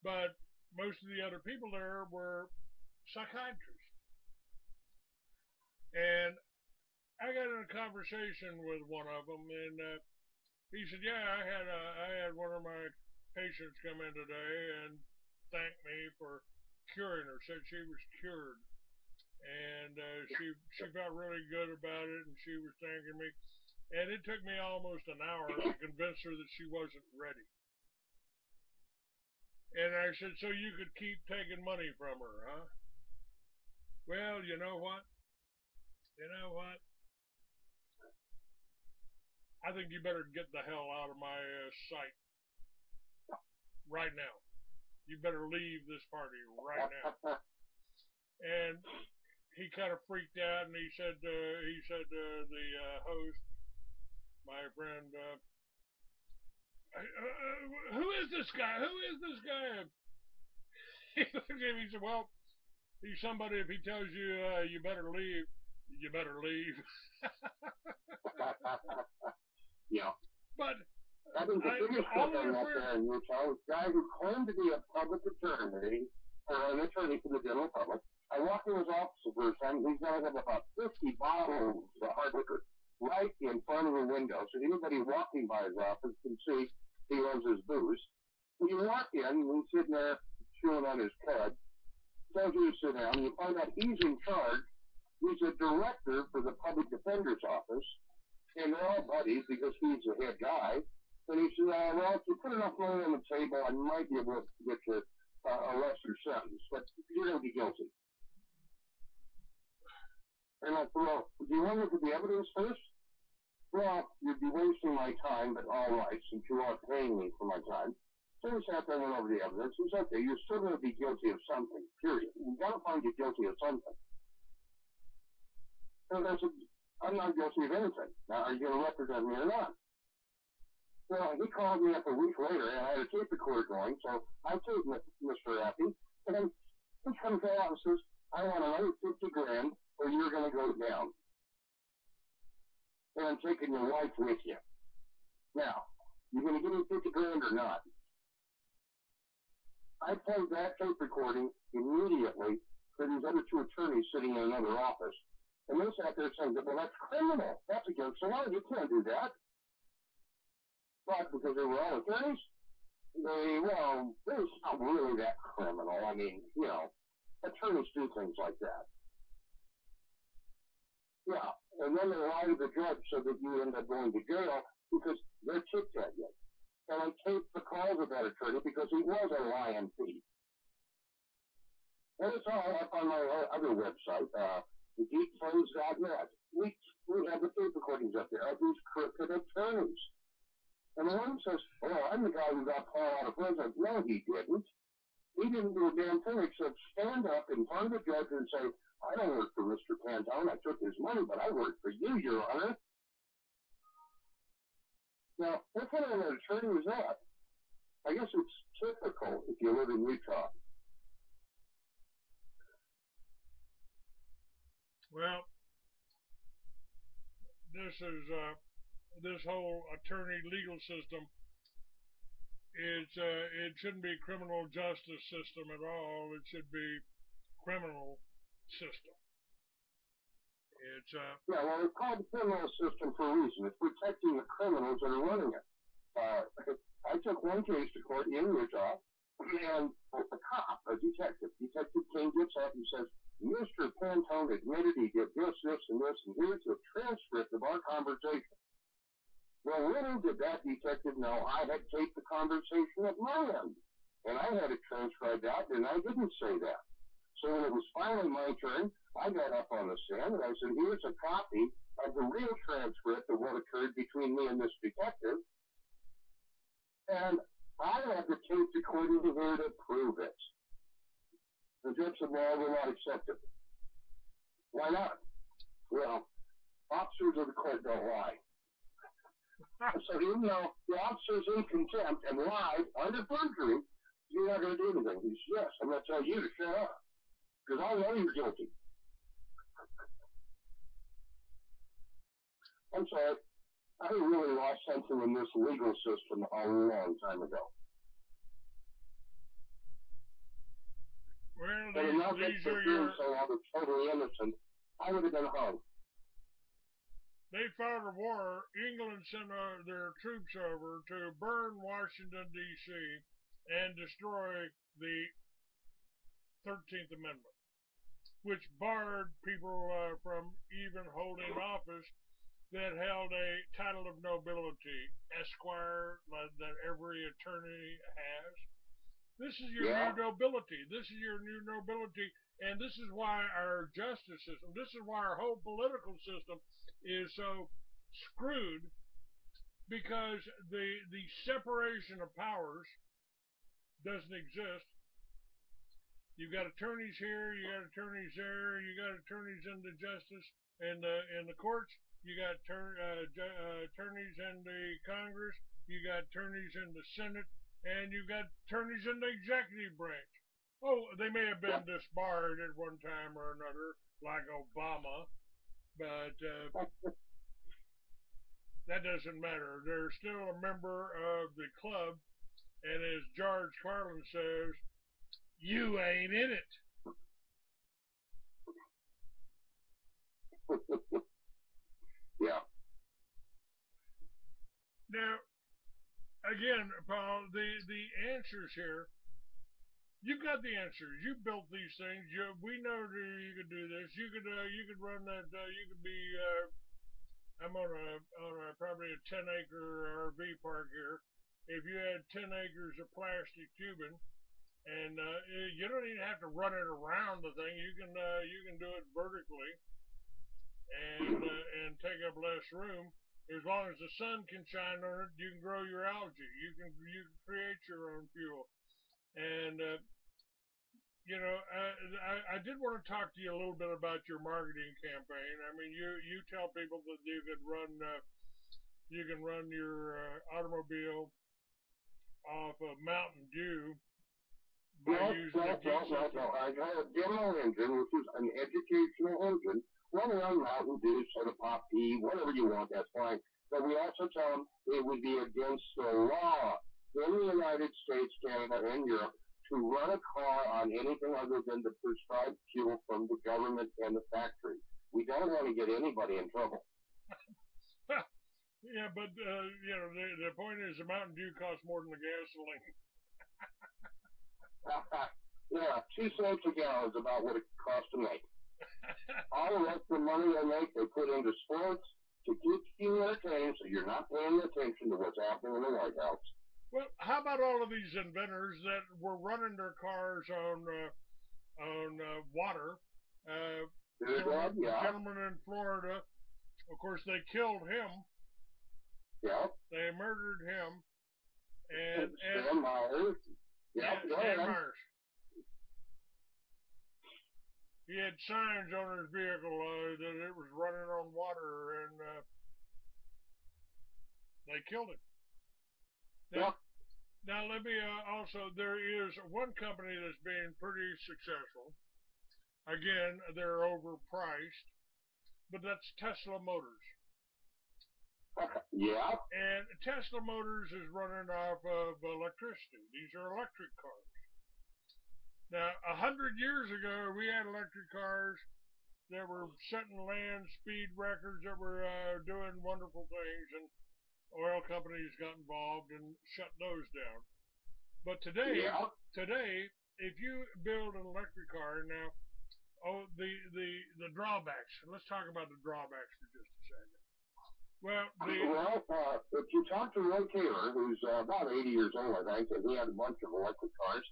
But most of the other people there were psychiatrists. And I got in a conversation with one of them, and uh, he said, "Yeah, I had a, I had one of my patients come in today and thank me for curing her. Said she was cured, and uh, she she felt really good about it, and she was thanking me. And it took me almost an hour to convince her that she wasn't ready. And I said, so you could keep taking money from her, huh? Well, you know what? You know what? I think you better get the hell out of my uh, sight right now. You better leave this party right now. And he kind of freaked out, and he said, uh, he said to the uh, host, my friend, uh, uh, uh, who is this guy? Who is this guy? He looked at him. He said, "Well, he's somebody. If he tells you uh, you better leave, you better leave." yeah. but I think the biggest thing out there in Utah was a guy who claimed to be a public attorney, or an attorney for the general public. I walked in his office the first time. He's got have about 50 bottles of hard liquor right in front of the window, so anybody walking by his office can see he loves his booze. When you walk in, and he's sitting there chewing on his cud, tells you to sit down, you find out he's in charge. He's a director for the public defender's office, and they're all buddies because he's the head guy. And he said, uh, well, if you put enough money on the table, I might be able to get you uh, a lesser sentence, but you're going to be guilty. And I said, well, do you want to look at the evidence first? well, you'd be wasting my time, but all right, since you are paying me for my time. So sat there and went over the evidence. He said, okay, you're still going to be guilty of something, period. We've got to find you guilty of something. And I said, I'm not guilty of anything. Now, are you going to represent me or not? Well, he called me up a week later, and I had a tape recorder going, so I told Mr. Appy, and then he comes out and says, I want another 50 grand, or you're going to go down. And I'm taking your wife with you. Now, you going to give me 50 grand or not? I played that tape recording immediately for these other two attorneys sitting in another office. And they sat there saying, well, that's criminal. That's against the law. You can't do that. But because they were all attorneys, they, well, it was not really that criminal. I mean, you know, attorneys do things like that. Yeah. And then they lie to the judge so that you end up going to jail because they're tipped at you and I taped the calls of that attorney because he was a lion thief. And it's all up on my other website, uh, thedeepplays.net. We, we have the tape recordings up there of these crooked attorneys. And the one says, oh, I'm the guy who got Paul out of prison. No, he didn't. He didn't do a damn thing except stand up in front of the judge and say, I don't work for Mr. Pantone. I took his money, but I work for you, Your Honor. Now, what kind of an attorney is that? I guess it's typical if you live in Utah. Well, this is uh, this whole attorney legal system. It's uh, it shouldn't be criminal justice system at all. It should be criminal system. It's uh, yeah, well, it's called criminal system for a reason. It's protecting the criminals that are running it. Uh, I took one case to court in Utah, and a cop, a detective, Detective King gets up and says, Mr. Pantone admitted he did this, this, and this, and here's the transcript of our conversation. Well, little did that detective know I had taped the conversation at my end, and I had it transcribed out, and I didn't say that. So when it was finally my turn, I got up on the stand and I said, here's a copy of the real transcript of what occurred between me and this detective. And I have the tape recording to here to prove it. The judge law will not accept it. Why not? Well, officers of the court don't lie. so even though the officer's in contempt and lied under perjury, you're not going to do anything. He says, yes, I'm going to tell you to shut up because I know you're guilty. I'm sorry. I really lost something in this legal system a long time ago. Well, these, these are your... So I was totally innocent. I would have been hung. They fought a war. England sent uh, their troops over to burn Washington, D.C. and destroy the 13th Amendment which barred people uh, from even holding office that held a title of nobility, esquire, that every attorney has. This is your yeah. new nobility. This is your new nobility. And this is why our justice system, this is why our whole political system is so screwed because the the separation of powers doesn't exist You've got attorneys here, you got attorneys there, you got attorneys in the justice and the in the courts, you got uh, uh, attorneys in the Congress, you got attorneys in the Senate, and you've got attorneys in the executive branch. Oh, they may have been disbarred at one time or another, like Obama, but uh, that doesn't matter. They're still a member of the club, and as George Carlin says, you ain't in it. yeah. Now, again, Paul, the the answers here. You've got the answers. You built these things. You, we know that you could do this. You could uh, you could run that. Uh, you could be. Uh, I'm on a on a probably a 10 acre RV park here. If you had 10 acres of plastic tubing, and uh, you don't even have to run it around the thing. You can uh, you can do it vertically and uh, and take up less room. As long as the sun can shine on it, you can grow your algae. You can you can create your own fuel. And uh, you know, uh, I, I did want to talk to you a little bit about your marketing campaign. I mean, you you tell people that you could run uh, you can run your uh, automobile off of Mountain Dew by No, using no, GEET no, no. I got a demo engine, which is an educational engine, running on Mountain Dew, soda pop, tea, whatever you want, that's fine. But we also tell them it would be against the law in the United States, Canada, and Europe to run a car on anything other than the prescribed fuel from the government and the factory. We don't want to get anybody in trouble. Yeah, but uh, you know the the point is the Mountain Dew costs more than the gasoline. yeah, two cents a gallon is about what it costs to make. All the rest of the money they make, they put into sports to keep you entertained, so you're not paying attention to what's happening in the White House. Well, how about all of these inventors that were running their cars on uh, on uh, water? Uh, Good, gentleman, yeah, gentleman in Florida, of course, they killed him. yeah. They murdered him, and and Stan Meyers. Yeah, Stan. Meyers. He had signs on his vehicle uh, that it was running on water, and uh, they killed him. Now, now let me uh, also. There is one company that's being pretty successful. Again, they're overpriced, but that's Tesla Motors. yeah, And Tesla Motors is running off of electricity. These are electric cars. Now, a hundred years ago, we had electric cars that were setting land speed records that were uh, doing wonderful things, and oil companies got involved and shut those down. But today, yeah. today, if you build an electric car now, oh, the the the drawbacks. Let's talk about the drawbacks for just a second. Well, the Well, uh, if you talk to Roy Taylor, who's uh, about 80 years old, I think, and he had a bunch of electric cars,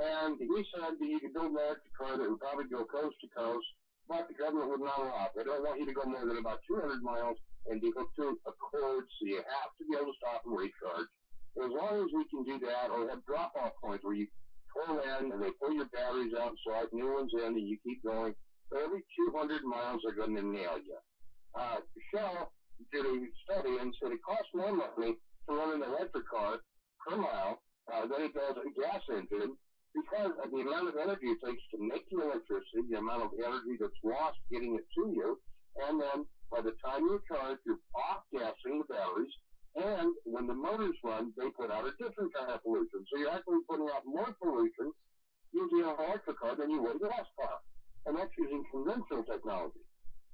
and he said that you could build an electric car that would probably go coast to coast, but the government would not allow it. They don't want you to go more than about 200 miles and be hooked to a cord, so you have to be able to stop and recharge. As long as we can do that, or have drop-off points where you pull in and they pull your batteries out and slide new ones in, and you keep going. Every 200 miles, they're going to nail you. Uh, Shell did a study and said it costs more money to run an electric car per mile uh, than it does a gas engine because of the amount of energy it takes to make the electricity, the amount of energy that's lost getting it to you, and then by the time you charge, you're off gassing the batteries, and when the motors run, they put out a different kind of pollution. So you're actually putting out more pollution using an electric car than you would a gas car. And that's using conventional technology.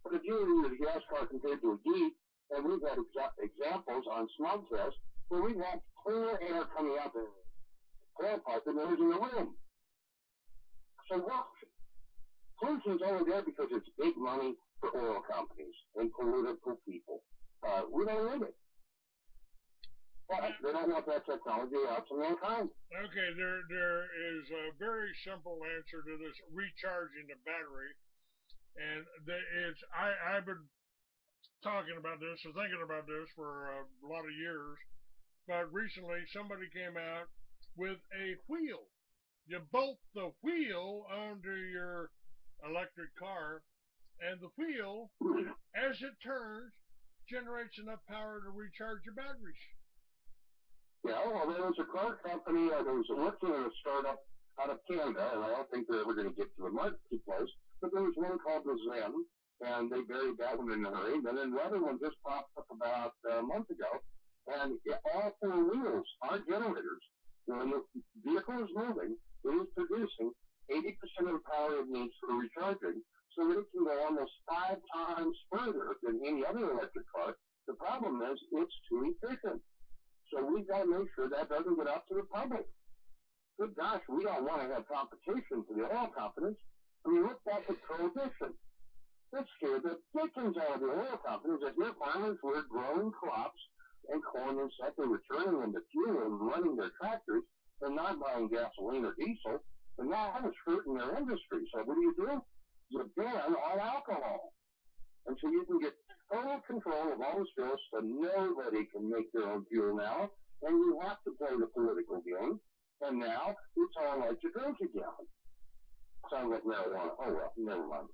But if you use a gas car compared to a GEET, and we've had exa- examples on smog test where we've had clear air coming out the tailpipe and there was in the room. So what? Pollution's only there because it's big money for oil companies and political people. Uh, we don't need it. But they don't want that technology out to mankind. Okay, there there is a very simple answer to this recharging the battery, and the, it's I I've been talking about this and thinking about this for a lot of years, but recently somebody came out with a wheel. You bolt the wheel onto your electric car, and the wheel, as it turns, generates enough power to recharge your batteries. Yeah, well, there was a car company uh, that was working on a startup out of Canada, and I don't think they're ever going to get to the marketplace, but there was one called the ZENN, and they buried that one in a hurry. And then another one just popped up about a month ago, and all four wheels are generators. When the vehicle is moving, it is producing 80% of the power it needs for recharging, so that it can go almost five times further than any other electric car. The problem is it's too efficient. So we've got to make sure that doesn't get out to the public. Good gosh, we don't want to have competition for the oil companies. I mean, look back at Prohibition. That scared the dickens out of the oil companies that their farmers were growing crops and corn and stuff. They were turning into fuel and running their tractors and not buying gasoline or diesel. And that was hurting their industry. So what do you do? You ban all alcohol. And so you can get total control of all the spirits so nobody can make their own fuel now, and you have to play the political game. And now it's all like to drink again. Sounds like marijuana. Oh well, never mind.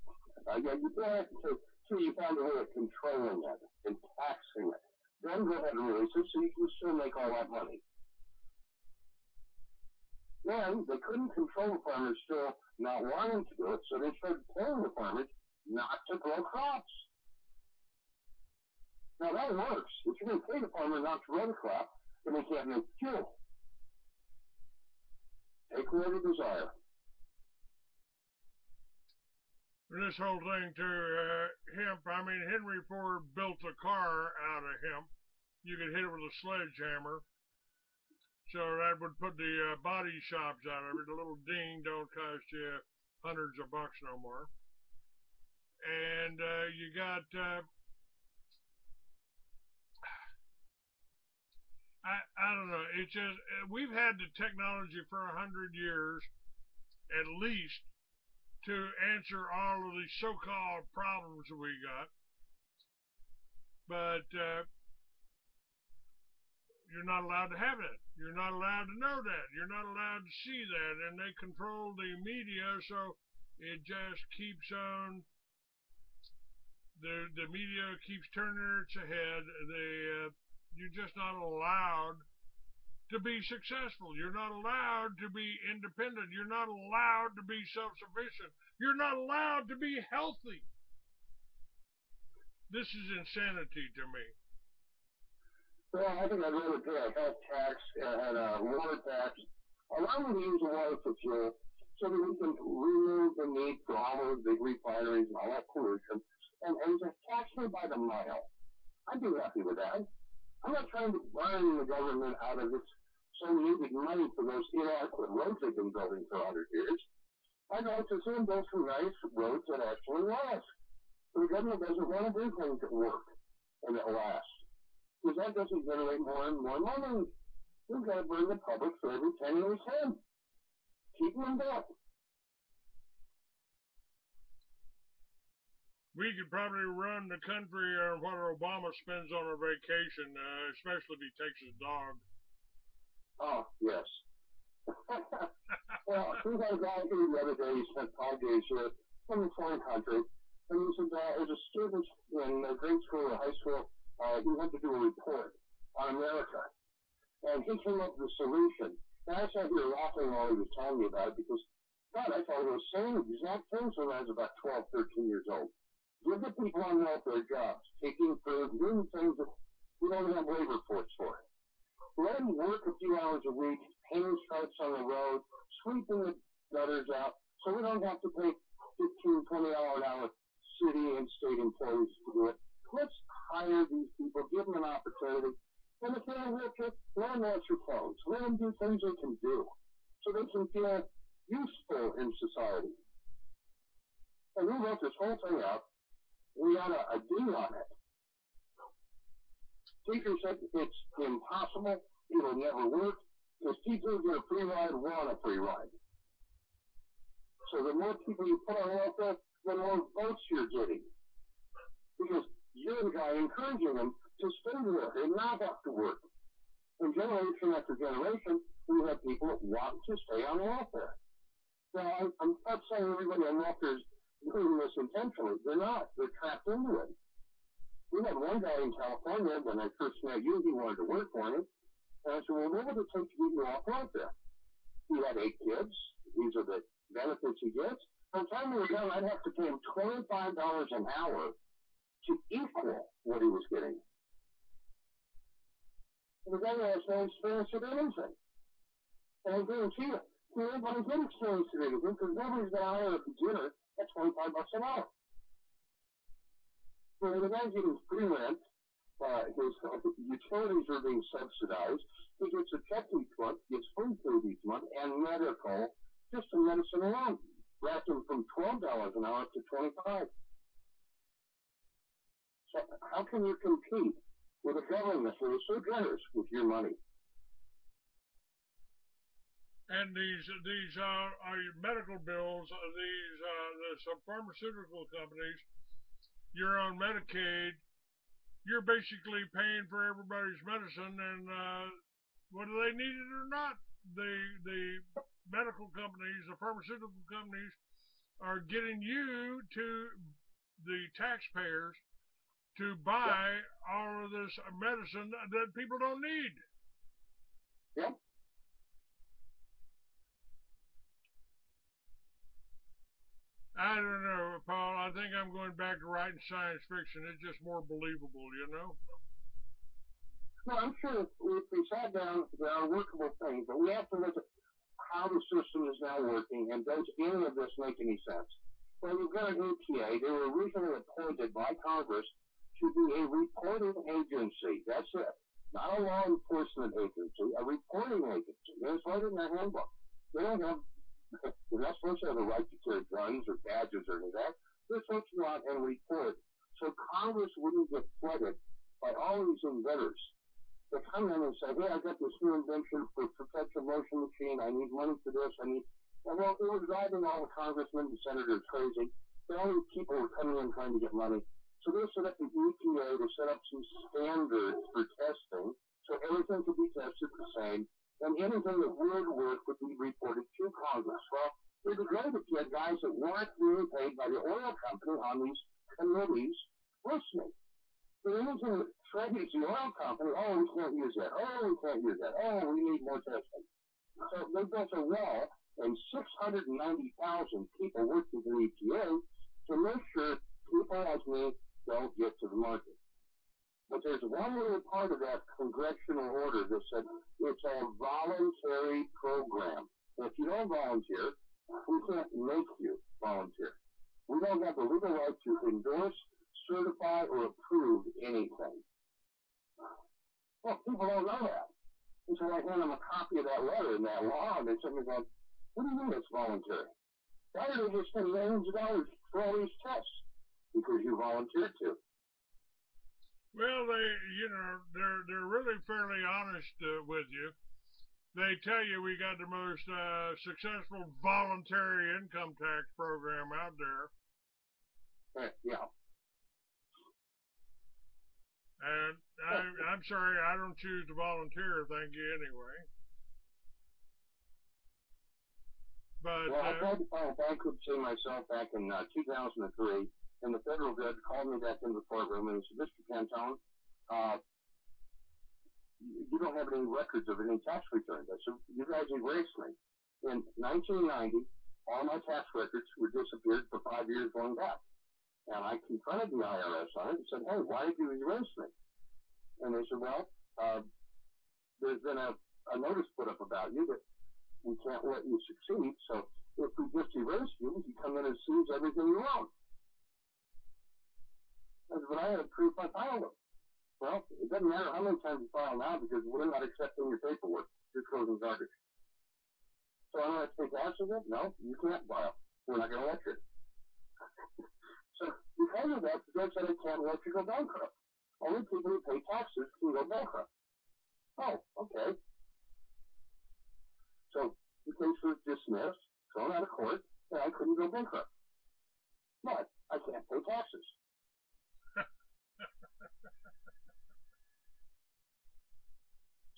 Uh, yeah, you got to, so you found a way of controlling it and taxing it. Then go ahead and release it so you can still make all that money. Then they couldn't control the farmers still not wanting to do it, so they started paying the farmers not to grow crops. Now that works. If you're going to pay the farmer not to grow the crop, then they can't make fuel. Take away the desire. This whole thing to uh, hemp, I mean, Henry Ford built a car out of hemp. You could hit it with a sledgehammer. So that would put the uh, body shops out of it. The little ding don't cost you hundreds of bucks no more. And uh, you got uh, I I don't know. It's just uh, we've had the technology for a hundred years, at least, to answer all of these so-called problems we got. But uh, you're not allowed to have it. You're not allowed to know that. You're not allowed to see that, and they control the media, so it just keeps on. The the media keeps turning its head. They uh, you're just not allowed to be successful. You're not allowed to be independent. You're not allowed to be self sufficient. You're not allowed to be healthy. This is insanity to me. Well, I think I'd rather pay a health tax and a water tax. Allow me to use water for fuel so that we can remove the need for all those big refineries and all that pollution and, and just tax me by the mile. I'd be happy with that. I'm not trying to burn the government out of its so needed money for those inadequate roads they've been building for 100 years. I'd like to see them nice roads that actually last. The government doesn't want to do things that work and that last. Because that doesn't generate more and more money. We've got to bring the public for every penny we can. Keep them in we could probably run the country on what Obama spends on a vacation, uh, especially if he takes his dog. Oh, yes. well, we had a guy here the other day, he spent five days here from a foreign country, and he said uh, as a student in uh, grade school or high school, uh, he had to do a report on America. And he came up with a solution. And I sat here laughing while he was telling me about it because, God, I thought he was saying the exact things when I was about 12, 13 years old. Give the people on welfare jobs, taking food, doing things that we don't have labor force for. Let them work a few hours a week, painting stripes on the road, sweeping the gutters out, so we don't have to pay 15, 20 dollars an hour city and state employees to do it. Let's hire these people, give them an opportunity. And if they're work it, let them answer phones. Let them do things they can do so they can feel useful in society. And we wrote this whole thing out we got a, a deal on it. Teachers said it's impossible, it'll never work, because people get a free ride want a free ride. So the more people you put on welfare, the more votes you're getting. Because you're the guy encouraging them to stay there and not have to work. And generation after generation, we have people that want to stay on welfare. Now, I'm, I'm not saying everybody on welfare is doing this intentionally. They're not. They're trapped into it. We had one guy in California when I first met you. He wanted to work for me. And I said, well, what would it take to get you off welfare? He had eight kids. These are the benefits he gets. By the time we were done, I'd have to pay him $25 an hour to equal what he was getting. The guy has no experience with anything. And I guarantee you, he ain't going to get experience with anything because nobody's going to hire a beginner at 25 bucks an hour. So the guy's getting free rent, uh, his utilities are being subsidized, he gets a check each month, gets food food each month, and medical, just the medicine alone, wrapped him from $12 an hour to 25 So how can you compete with a government that is so generous with your money? and these these are medical bills. Uh, these uh, some pharmaceutical companies. You're on Medicaid, you're basically paying for everybody's medicine, and uh, whether they need it or not, the the medical companies, the pharmaceutical companies, are getting you to the taxpayers to buy all of this medicine that people don't need. Yep. I don't know, Paul. I think I'm going back to writing science fiction. It's just more believable, you know? Well, I'm sure if we sat down, there are workable things, but we have to look at how the system is now working and does any of this make any sense? Well, you've got an EPA. They were originally appointed by Congress to be a reporting agency. That's it. Not a law enforcement agency, a reporting agency. It's right in their handbook. They don't have they're not supposed to have the right to carry guns or badges or any of that. They're supposed to go out and report. So Congress wouldn't get flooded by all these inventors that come in and say, hey, I got this new invention for perpetual motion machine. I need money for this. I need. And well, it was driving all the congressmen and senators crazy. The only people were coming in trying to get money. So they set up the EPA to set up some standards for testing so everything could be tested the same and anything that would work would be reported to Congress. Well, it'd be great if you had weren't being paid by the oil company on these committees listening. The that triggers the oil company, oh, we can't use that. Oh, we can't use that. Oh, we need more testing. So they built a wall, and 690,000 people working for the EPA to make sure people like me don't get to the market. But there's one little part of that congressional order that said it's a voluntary program. If you don't volunteer, we can't make you volunteer. We don't have the legal right to endorse, certify, or approve anything. Well, people don't know that. And so I hand them a copy of that letter and that law, and they me going, what do you mean it's voluntary? Why are they just spend millions of dollars for all these tests? Because you volunteered to. Well, they, you know, they're they're really fairly honest uh, with you. They tell you we got the most uh, successful voluntary income tax program out there. Uh, yeah. And I, I'm sorry, I don't choose to volunteer. Thank you anyway. But well, I uh, tried to file bankruptcy myself back in uh, 2003 and the federal judge called me back into the courtroom and said, Mr. Pantone, uh, you don't have any records of any tax returns. I said, you guys erased me. In 1990, all my tax records were disappeared for five years going back. And I confronted the IRS on it and said, hey, why did you erase me? And they said, well, uh, there's been a, a notice put up about you that we can't let you succeed. So if we just erase you, you come in and seize everything you own but I had proof I filed. Well, it doesn't matter how many times you file now because we're not accepting your paperwork. You're closing garbage. So I'm going to take action? No, you can't file. We're not going to let you. so because of that, the judge said I can't let you go bankrupt. Only people who pay taxes can go bankrupt. Oh, okay. So the case was dismissed, thrown out of court, and I couldn't go bankrupt. But I can't pay taxes.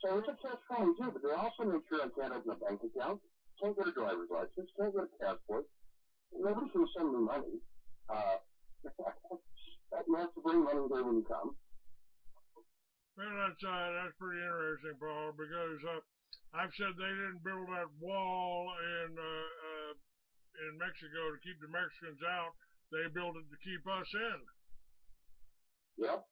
So it's a catch two, but they also make sure I can't open a bank account, can't get a driver's license, can't get a passport. Nobody can send me money. Uh, you have to bring money there when you come. Well, that's uh, that's pretty interesting, Paul, because uh, I've said they didn't build that wall in uh, uh, in Mexico to keep the Mexicans out. They built it to keep us in. Yep.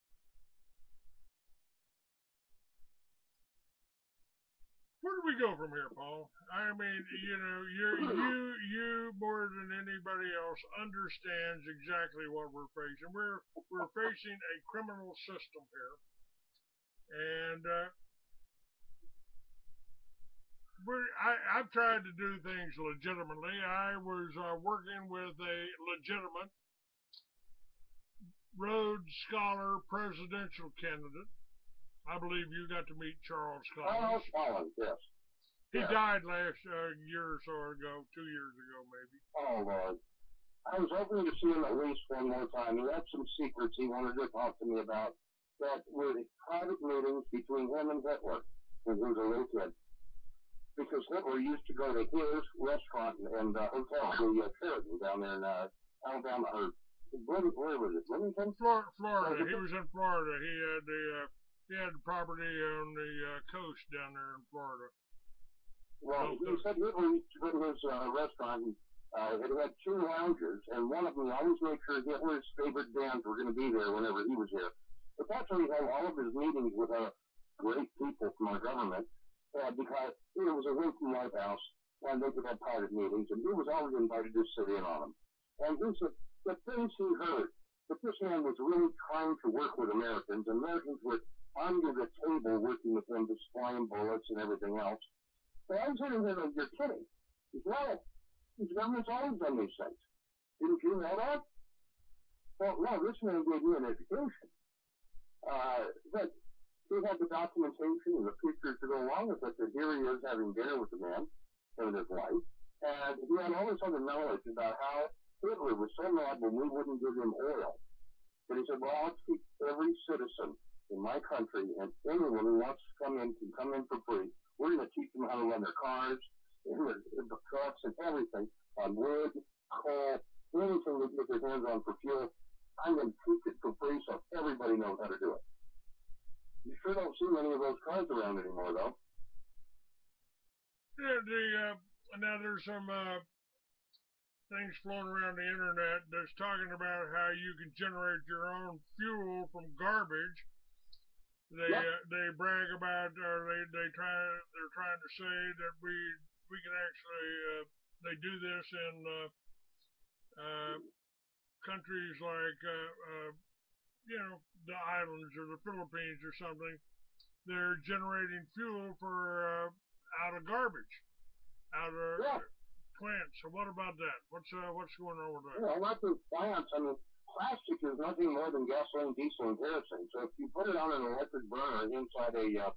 Where do we go from here, Paul? I mean, you know, you you you more than anybody else understands exactly what we're facing. We're we're facing a criminal system here, and uh, we're, I, I've tried to do things legitimately. I was uh, working with a legitimate Rhodes Scholar presidential candidate I believe you got to meet Charles Collins. Charles Collins, yes. He yes. died last uh, year or so ago, two years ago maybe. Oh Lord. I was hoping to see him at least one more time. He had some secrets he wanted to talk to me about. that were private meetings between him and Hitler when he was a little kid. Because Hitler used to go to his restaurant and uh, hotel, the uh, Sheraton down there in uh, Alabama, or where, where was it? Bloomington? Flor- Florida. He was in Florida. He had the uh, he had property on the uh, coast down there in Florida. Well, he said Hitler used to to his uh, restaurant and uh, it had two lounges, and one of them always made sure Hitler's favorite bands were going to be there whenever he was here. But that's where he held all of his meetings with uh, great people from our government, uh, because it was a Lincoln White House, and they could have private meetings, and he was always invited to sit in on them. And he said the things he heard, that this man was really trying to work with Americans, and Americans were under the table working with them, him bullets and everything else. But I was sitting there like, you're kidding. He said, well, the government's always done these things. Didn't you know that? Well, no, this man gave me an education. Uh, but he had the documentation and the pictures to go along with it, that here he is having dinner with the man and his wife. And he had all this other knowledge about how Hitler was so mad when we wouldn't give him oil. But he said, well, I'll keep every citizen in my country and anyone who wants to come in can come in for free. We're going to teach them how to run their cars, their the trucks and everything on wood, coal, anything they get their hands on for fuel. I'm going to teach it for free so everybody knows how to do it. You sure don't see many of those cars around anymore, though. Yeah, the uh, now there's some uh, things floating around the internet that's talking about how you can generate your own fuel from garbage. They Yep. uh, they brag about or they they try they're trying to say that we we can actually uh, they do this in uh, uh, countries like uh, uh, you know the islands or the Philippines or something. They're generating fuel for uh, out of garbage, out of Yeah. plants. So what about that? What's uh, what's going on with that? Not just plants. I mean, plastic is nothing more than gasoline, diesel, and kerosene. So if you put it on an electric burner inside a uh,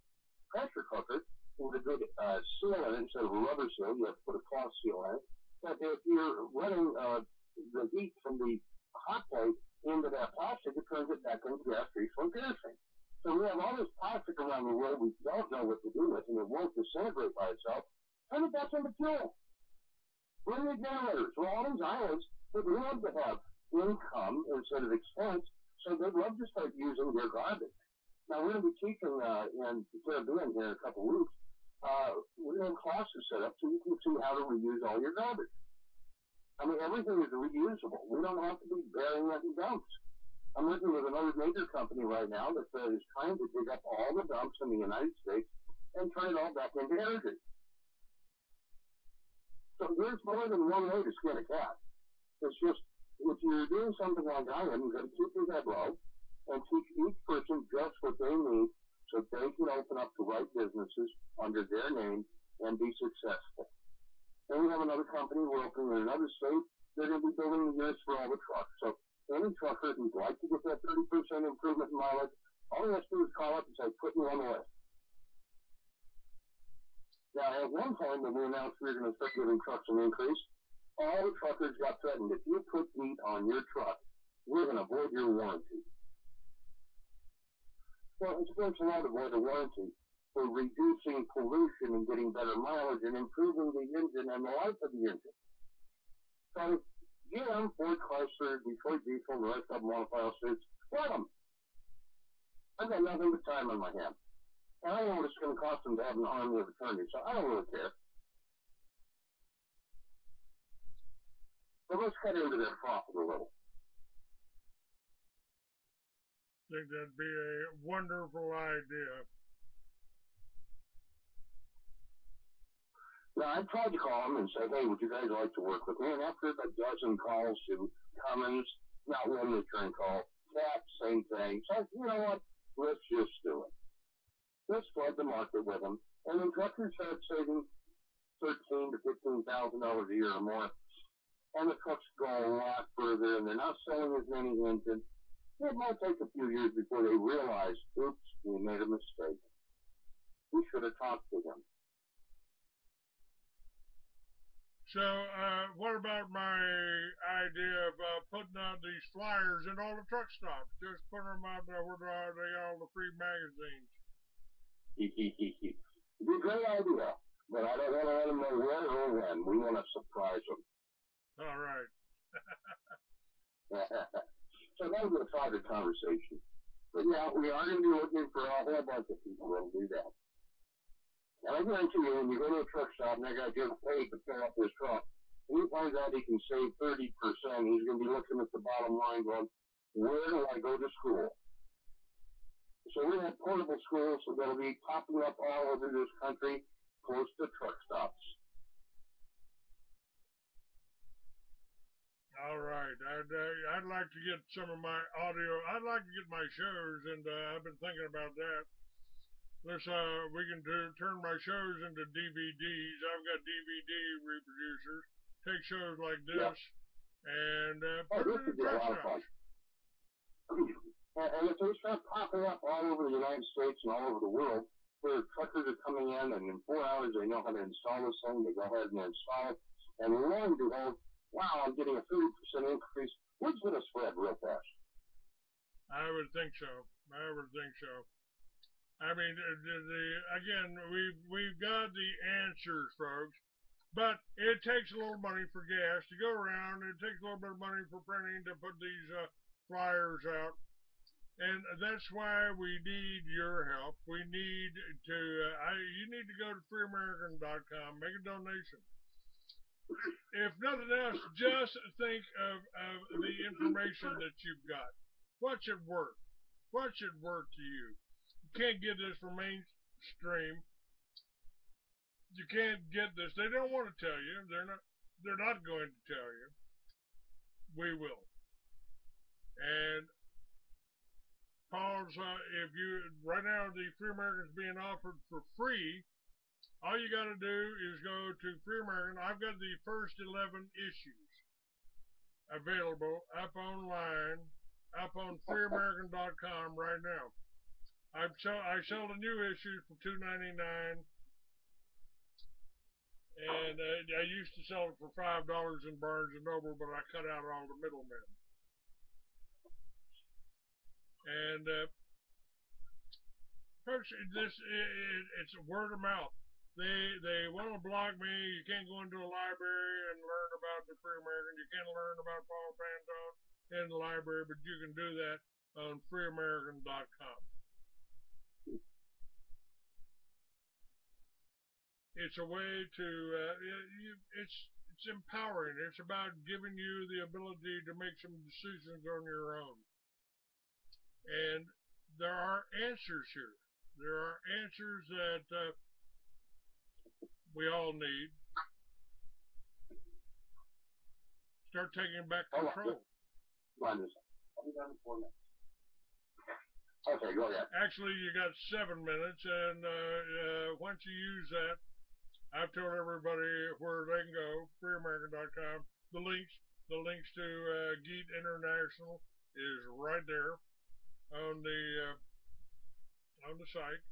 pressure cooker with a good uh, seal in it instead of a rubber seal, you have to put a cloth seal in it. But if you're running uh, the heat from the hot plate into that plastic, it turns it back into gas, diesel, and kerosene. So we have all this plastic around the world we don't know what to do with, and it won't disintegrate by itself. Turn it back into fuel. Run the generators. Well, all these islands would love to have income instead of expense, so they'd love to start using their garbage. Now, we're going to be teaching uh, in the Caribbean here in a couple weeks. Uh, we're going to have classes set up so you can see how to reuse all your garbage. I mean, everything is reusable. We don't have to be burying it in dumps. I'm working with another major company right now that uh, is trying to dig up all the dumps in the United States and turn it all back into energy. So there's more than one way to skin a cat. It's just if you're doing something like I am, you got to keep your head low and teach each person just what they need so they can open up the right businesses under their name and be successful. Then we have another company we're opening in another state. They're going to be building units for all the trucks. So any trucker who'd like to get that 30% improvement in mileage, all he has to do is call up and say, put me on the list. Now, at one time when we announced we were going to start giving trucks an increase, all the truckers got threatened. If you put GEET on your truck, we're going to void your warranty. Well, the law to void a warranty for reducing pollution and getting better mileage and improving the engine and the life of the engine. So, GM, Ford, Chrysler, Detroit Diesel, the rest of them want to file suits. Let them. I've got nothing but time on my hands. And I know what it's going to cost them to have an army of attorneys, so I don't really care. But let's cut into their profit a little. I think that'd be a wonderful idea. Now, I tried to call them and say, hey, would you guys like to work with me? And after a dozen calls to Cummins, not one return call, Cat, same thing. So, you know what? Let's just do it. Let's flood the market with them. And then truckers start saving thirteen to fifteen thousand dollars a year or more. And the trucks go a lot further and they're not selling as many engines. It might take a few years before they realize, oops, we made a mistake. We should have talked to them. So, uh, what about my idea of uh, putting out these flyers in all the truck stops? Just putting them out there where they all the free magazines. It'd be a great idea, but I don't want to let them know where or when. We want to surprise them. All right. so that'll be a private conversation. But yeah, we are going to be looking for a whole bunch of people that'll do that. And I guarantee you, when you go to a truck stop and that guy just paid to fill up his truck, and he finds out he can save 30%, he's going to be looking at the bottom line going, where do I go to school? So we have portable schools that'll be popping up all over this country close to truck stops. All right, I'd uh, I'd like to get some of my audio. I'd like to get my shows, and uh, I've been thinking about that. Let's uh, we can do, turn my shows into DVDs. I've got DVD reproducers. Take shows like this, yep. and uh, oh, put oh, it in the And, and if they start popping up all over the United States and all over the world, where truckers are coming in, and in four hours they know how to install this thing, they go ahead and install it, and lo and behold, wow, I'm getting a 30% increase. Word's going to spread real fast. I would think so. I would think so. I mean, the, the, again, we've we've got the answers, folks, but it takes a little money for gas to go around. It takes a little bit of money for printing to put these uh, flyers out, and that's why we need your help. We need to. Uh, I you need to go to freeamerican.com, make a donation if nothing else, just think of, of the information that you've got. What should work? What should work to you? You can't get this from mainstream. You can't get this. They don't want to tell you. They're not. They're not going to tell you. We will. And Paul's. Uh, if you right now the Free Americans being offered for free all you got to do is go to Free American. I've got the first 11 issues available up online, up on freeamerican.com right now. I sell I sell the new issues for two ninety nine, and uh, I used to sell it for five dollars in Barnes and Noble, but I cut out all the middlemen. And uh, this it, it's a word of mouth they they want to block me. You can't go into a library and learn about the Free American. You can't learn about Paul Pantone in the library, but you can do that on freeamerican.com. It's a way to uh, it's it's empowering. It's about giving you the ability to make some decisions on your own. And there are answers here. There are answers that uh, we all need. Start taking back control. Okay, go ahead. Actually, you got seven minutes, and uh, uh, once you use that, I've told everybody where they can go, freeamerican.com. The links, the links to uh, Geet International is right there on the uh, on the site,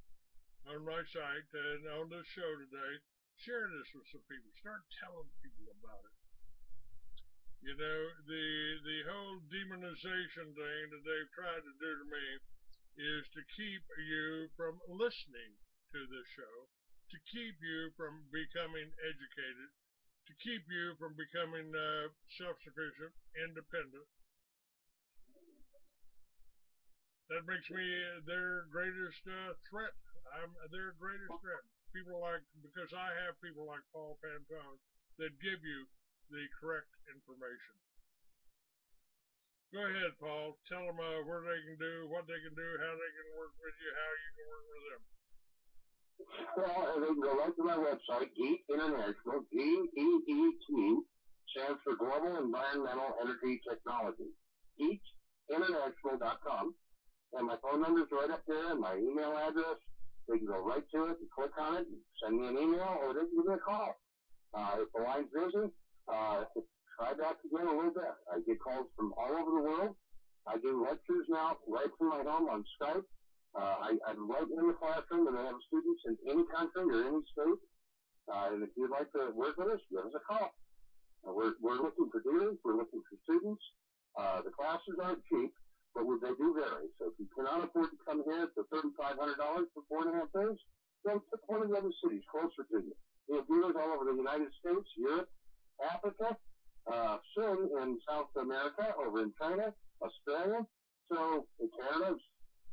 on my site, and on this show today share this with some people. Start telling people about it. You know, the the whole demonization thing that they've tried to do to me is to keep you from listening to this show, to keep you from becoming educated, to keep you from becoming uh, self-sufficient, independent. That makes me their greatest uh, threat. I'm their greatest threat people like because I have people like Paul Pantone that give you the correct information. Go ahead, Paul. Tell them uh, where they can do, what they can do, how they can work with you, how you can work with them. Well, they can go right to my website, Geet International, G-E-E-T, stands for Global Environmental Energy Technology. GeetInternational.com. And my phone number is right up there, and my email address, they can go right to it and click on it and send me an email or they can give me a call. Uh, if the line's busy, uh, try back again a little bit. I get calls from all over the world. I do lectures now right from my home on Skype. Uh, I, I'm right in the classroom and I have students in any country or any state. Uh, and if you'd like to work with us, give us a call. Uh, we're, we're looking for dealers. We're looking for students. Uh, the classes aren't cheap, but they do vary. So if you cannot afford to come here for $3,500 for four and a half days, then pick one of the other cities closer to you. We have dealers all over the United States, Europe, Africa, uh, soon in South America, over in China, Australia. So Canada's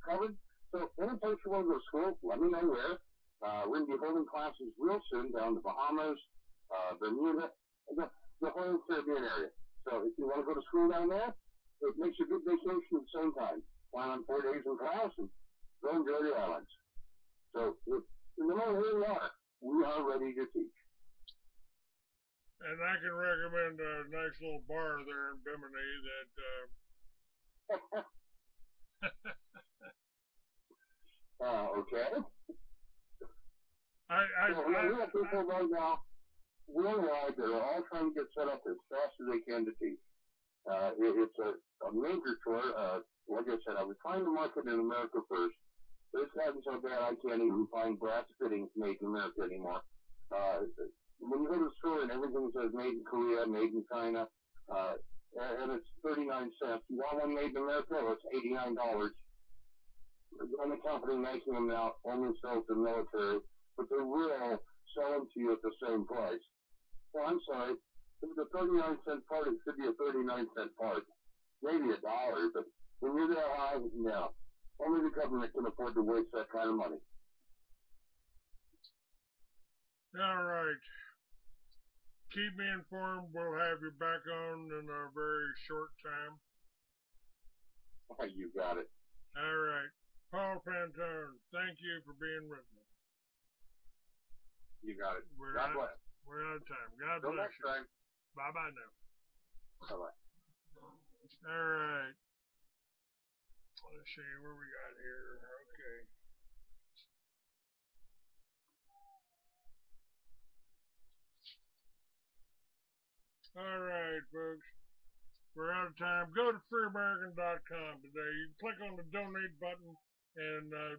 covered. So any place you want to go to school, let me know where. Uh, we're going to be holding classes real soon down the Bahamas, uh, Bermuda, the, the whole Caribbean area. So if you want to go to school down there, it makes a good vacation at the same time. Plan on four days in class and go enjoy the islands. So if, no matter where you are, we are ready to teach. And I can recommend a nice little bar there in Bimini that. Uh, uh, okay. I, I, I, we have people right now worldwide that are all trying to get set up as fast as they can to teach. Uh, it, it's a, a major tour. Uh, like I said, I was trying to market in America first. But it's gotten so bad I can't even find brass fittings made in America anymore. Uh, when you go to the store and everything says made in Korea, made in China, uh, and it's 39 cents. You want one made in America? It's $89. The only company making them now only sells to the military but they will sell them to you at the same price. Well, I'm sorry. If it's a 39 cent part, it should be a 39 cent part. Maybe a dollar, but when you're that high, no. Only the government can afford to waste that kind of money. All right. Keep me informed. We'll have you back on in a very short time. You got it. All right. Paul Pantone, thank you for being with me. You got it. We're God out, bless. We're out of time. God Till bless next you. time. Bye bye now. Bye bye. All right. Let's see where we got here. Okay. All right, folks. We're out of time. Go to freeamerican.com today. You can click on the donate button and uh,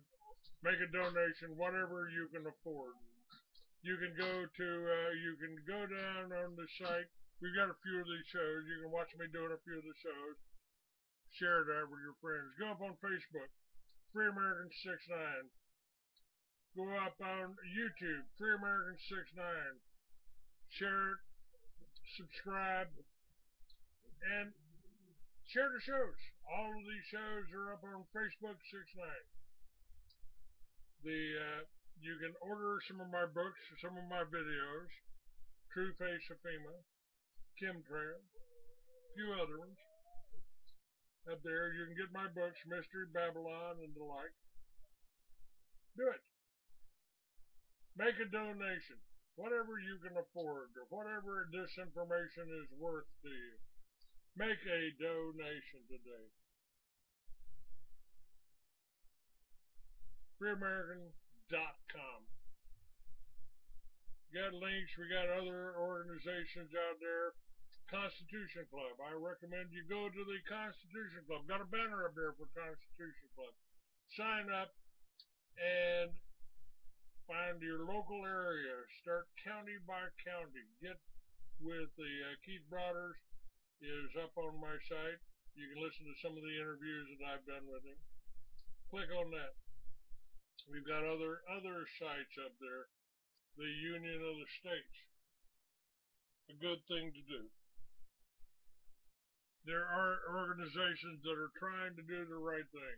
make a donation, whatever you can afford. You can go to, uh, you can go down on the site. We've got a few of these shows. You can watch me doing a few of the shows. Share that with your friends. Go up on Facebook, Free American 69. Go up on YouTube, Free American 69. Share it, subscribe, and share the shows. All of these shows are up on Facebook 69. The uh, you can order some of my books, some of my videos, True Face of FEMA, Chemtrail, a few other ones. Up there, you can get my books, Mystery Babylon and the like. Do it. Make a donation, whatever you can afford, or whatever this information is worth to you. Make a donation today. FreeAmerican.com. Got links, we got other organizations out there. Constitution Club. I recommend you go to the Constitution Club. Got a banner up there for Constitution Club. Sign up and find your local area. Start county by county. Get with the uh, Keith Broaders is up on my site. You can listen to some of the interviews that I've done with him. Click on that. We've got other other sites up there. The Union of the States. A good thing to do there are organizations that are trying to do the right thing.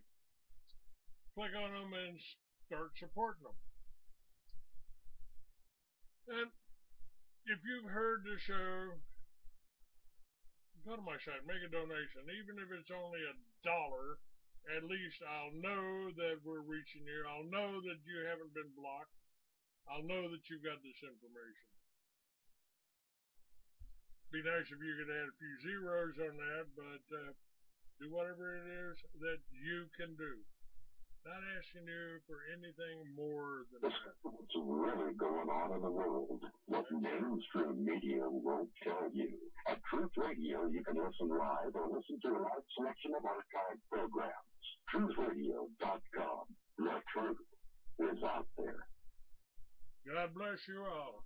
Click on them and start supporting them. And if you've heard the show, go to my site, make a donation. Even if it's only a dollar, at least I'll know that we're reaching you. I'll know that you haven't been blocked. I'll know that you've got this information be nice if you could add a few zeros on that, but uh, do whatever it is that you can do. Not asking you for anything more than that. What's really going on in the world? What mainstream media won't tell you. At Truth Radio, you can listen live or listen to a large selection of archived programs. TruthRadio.com. The truth is out there. God bless you all.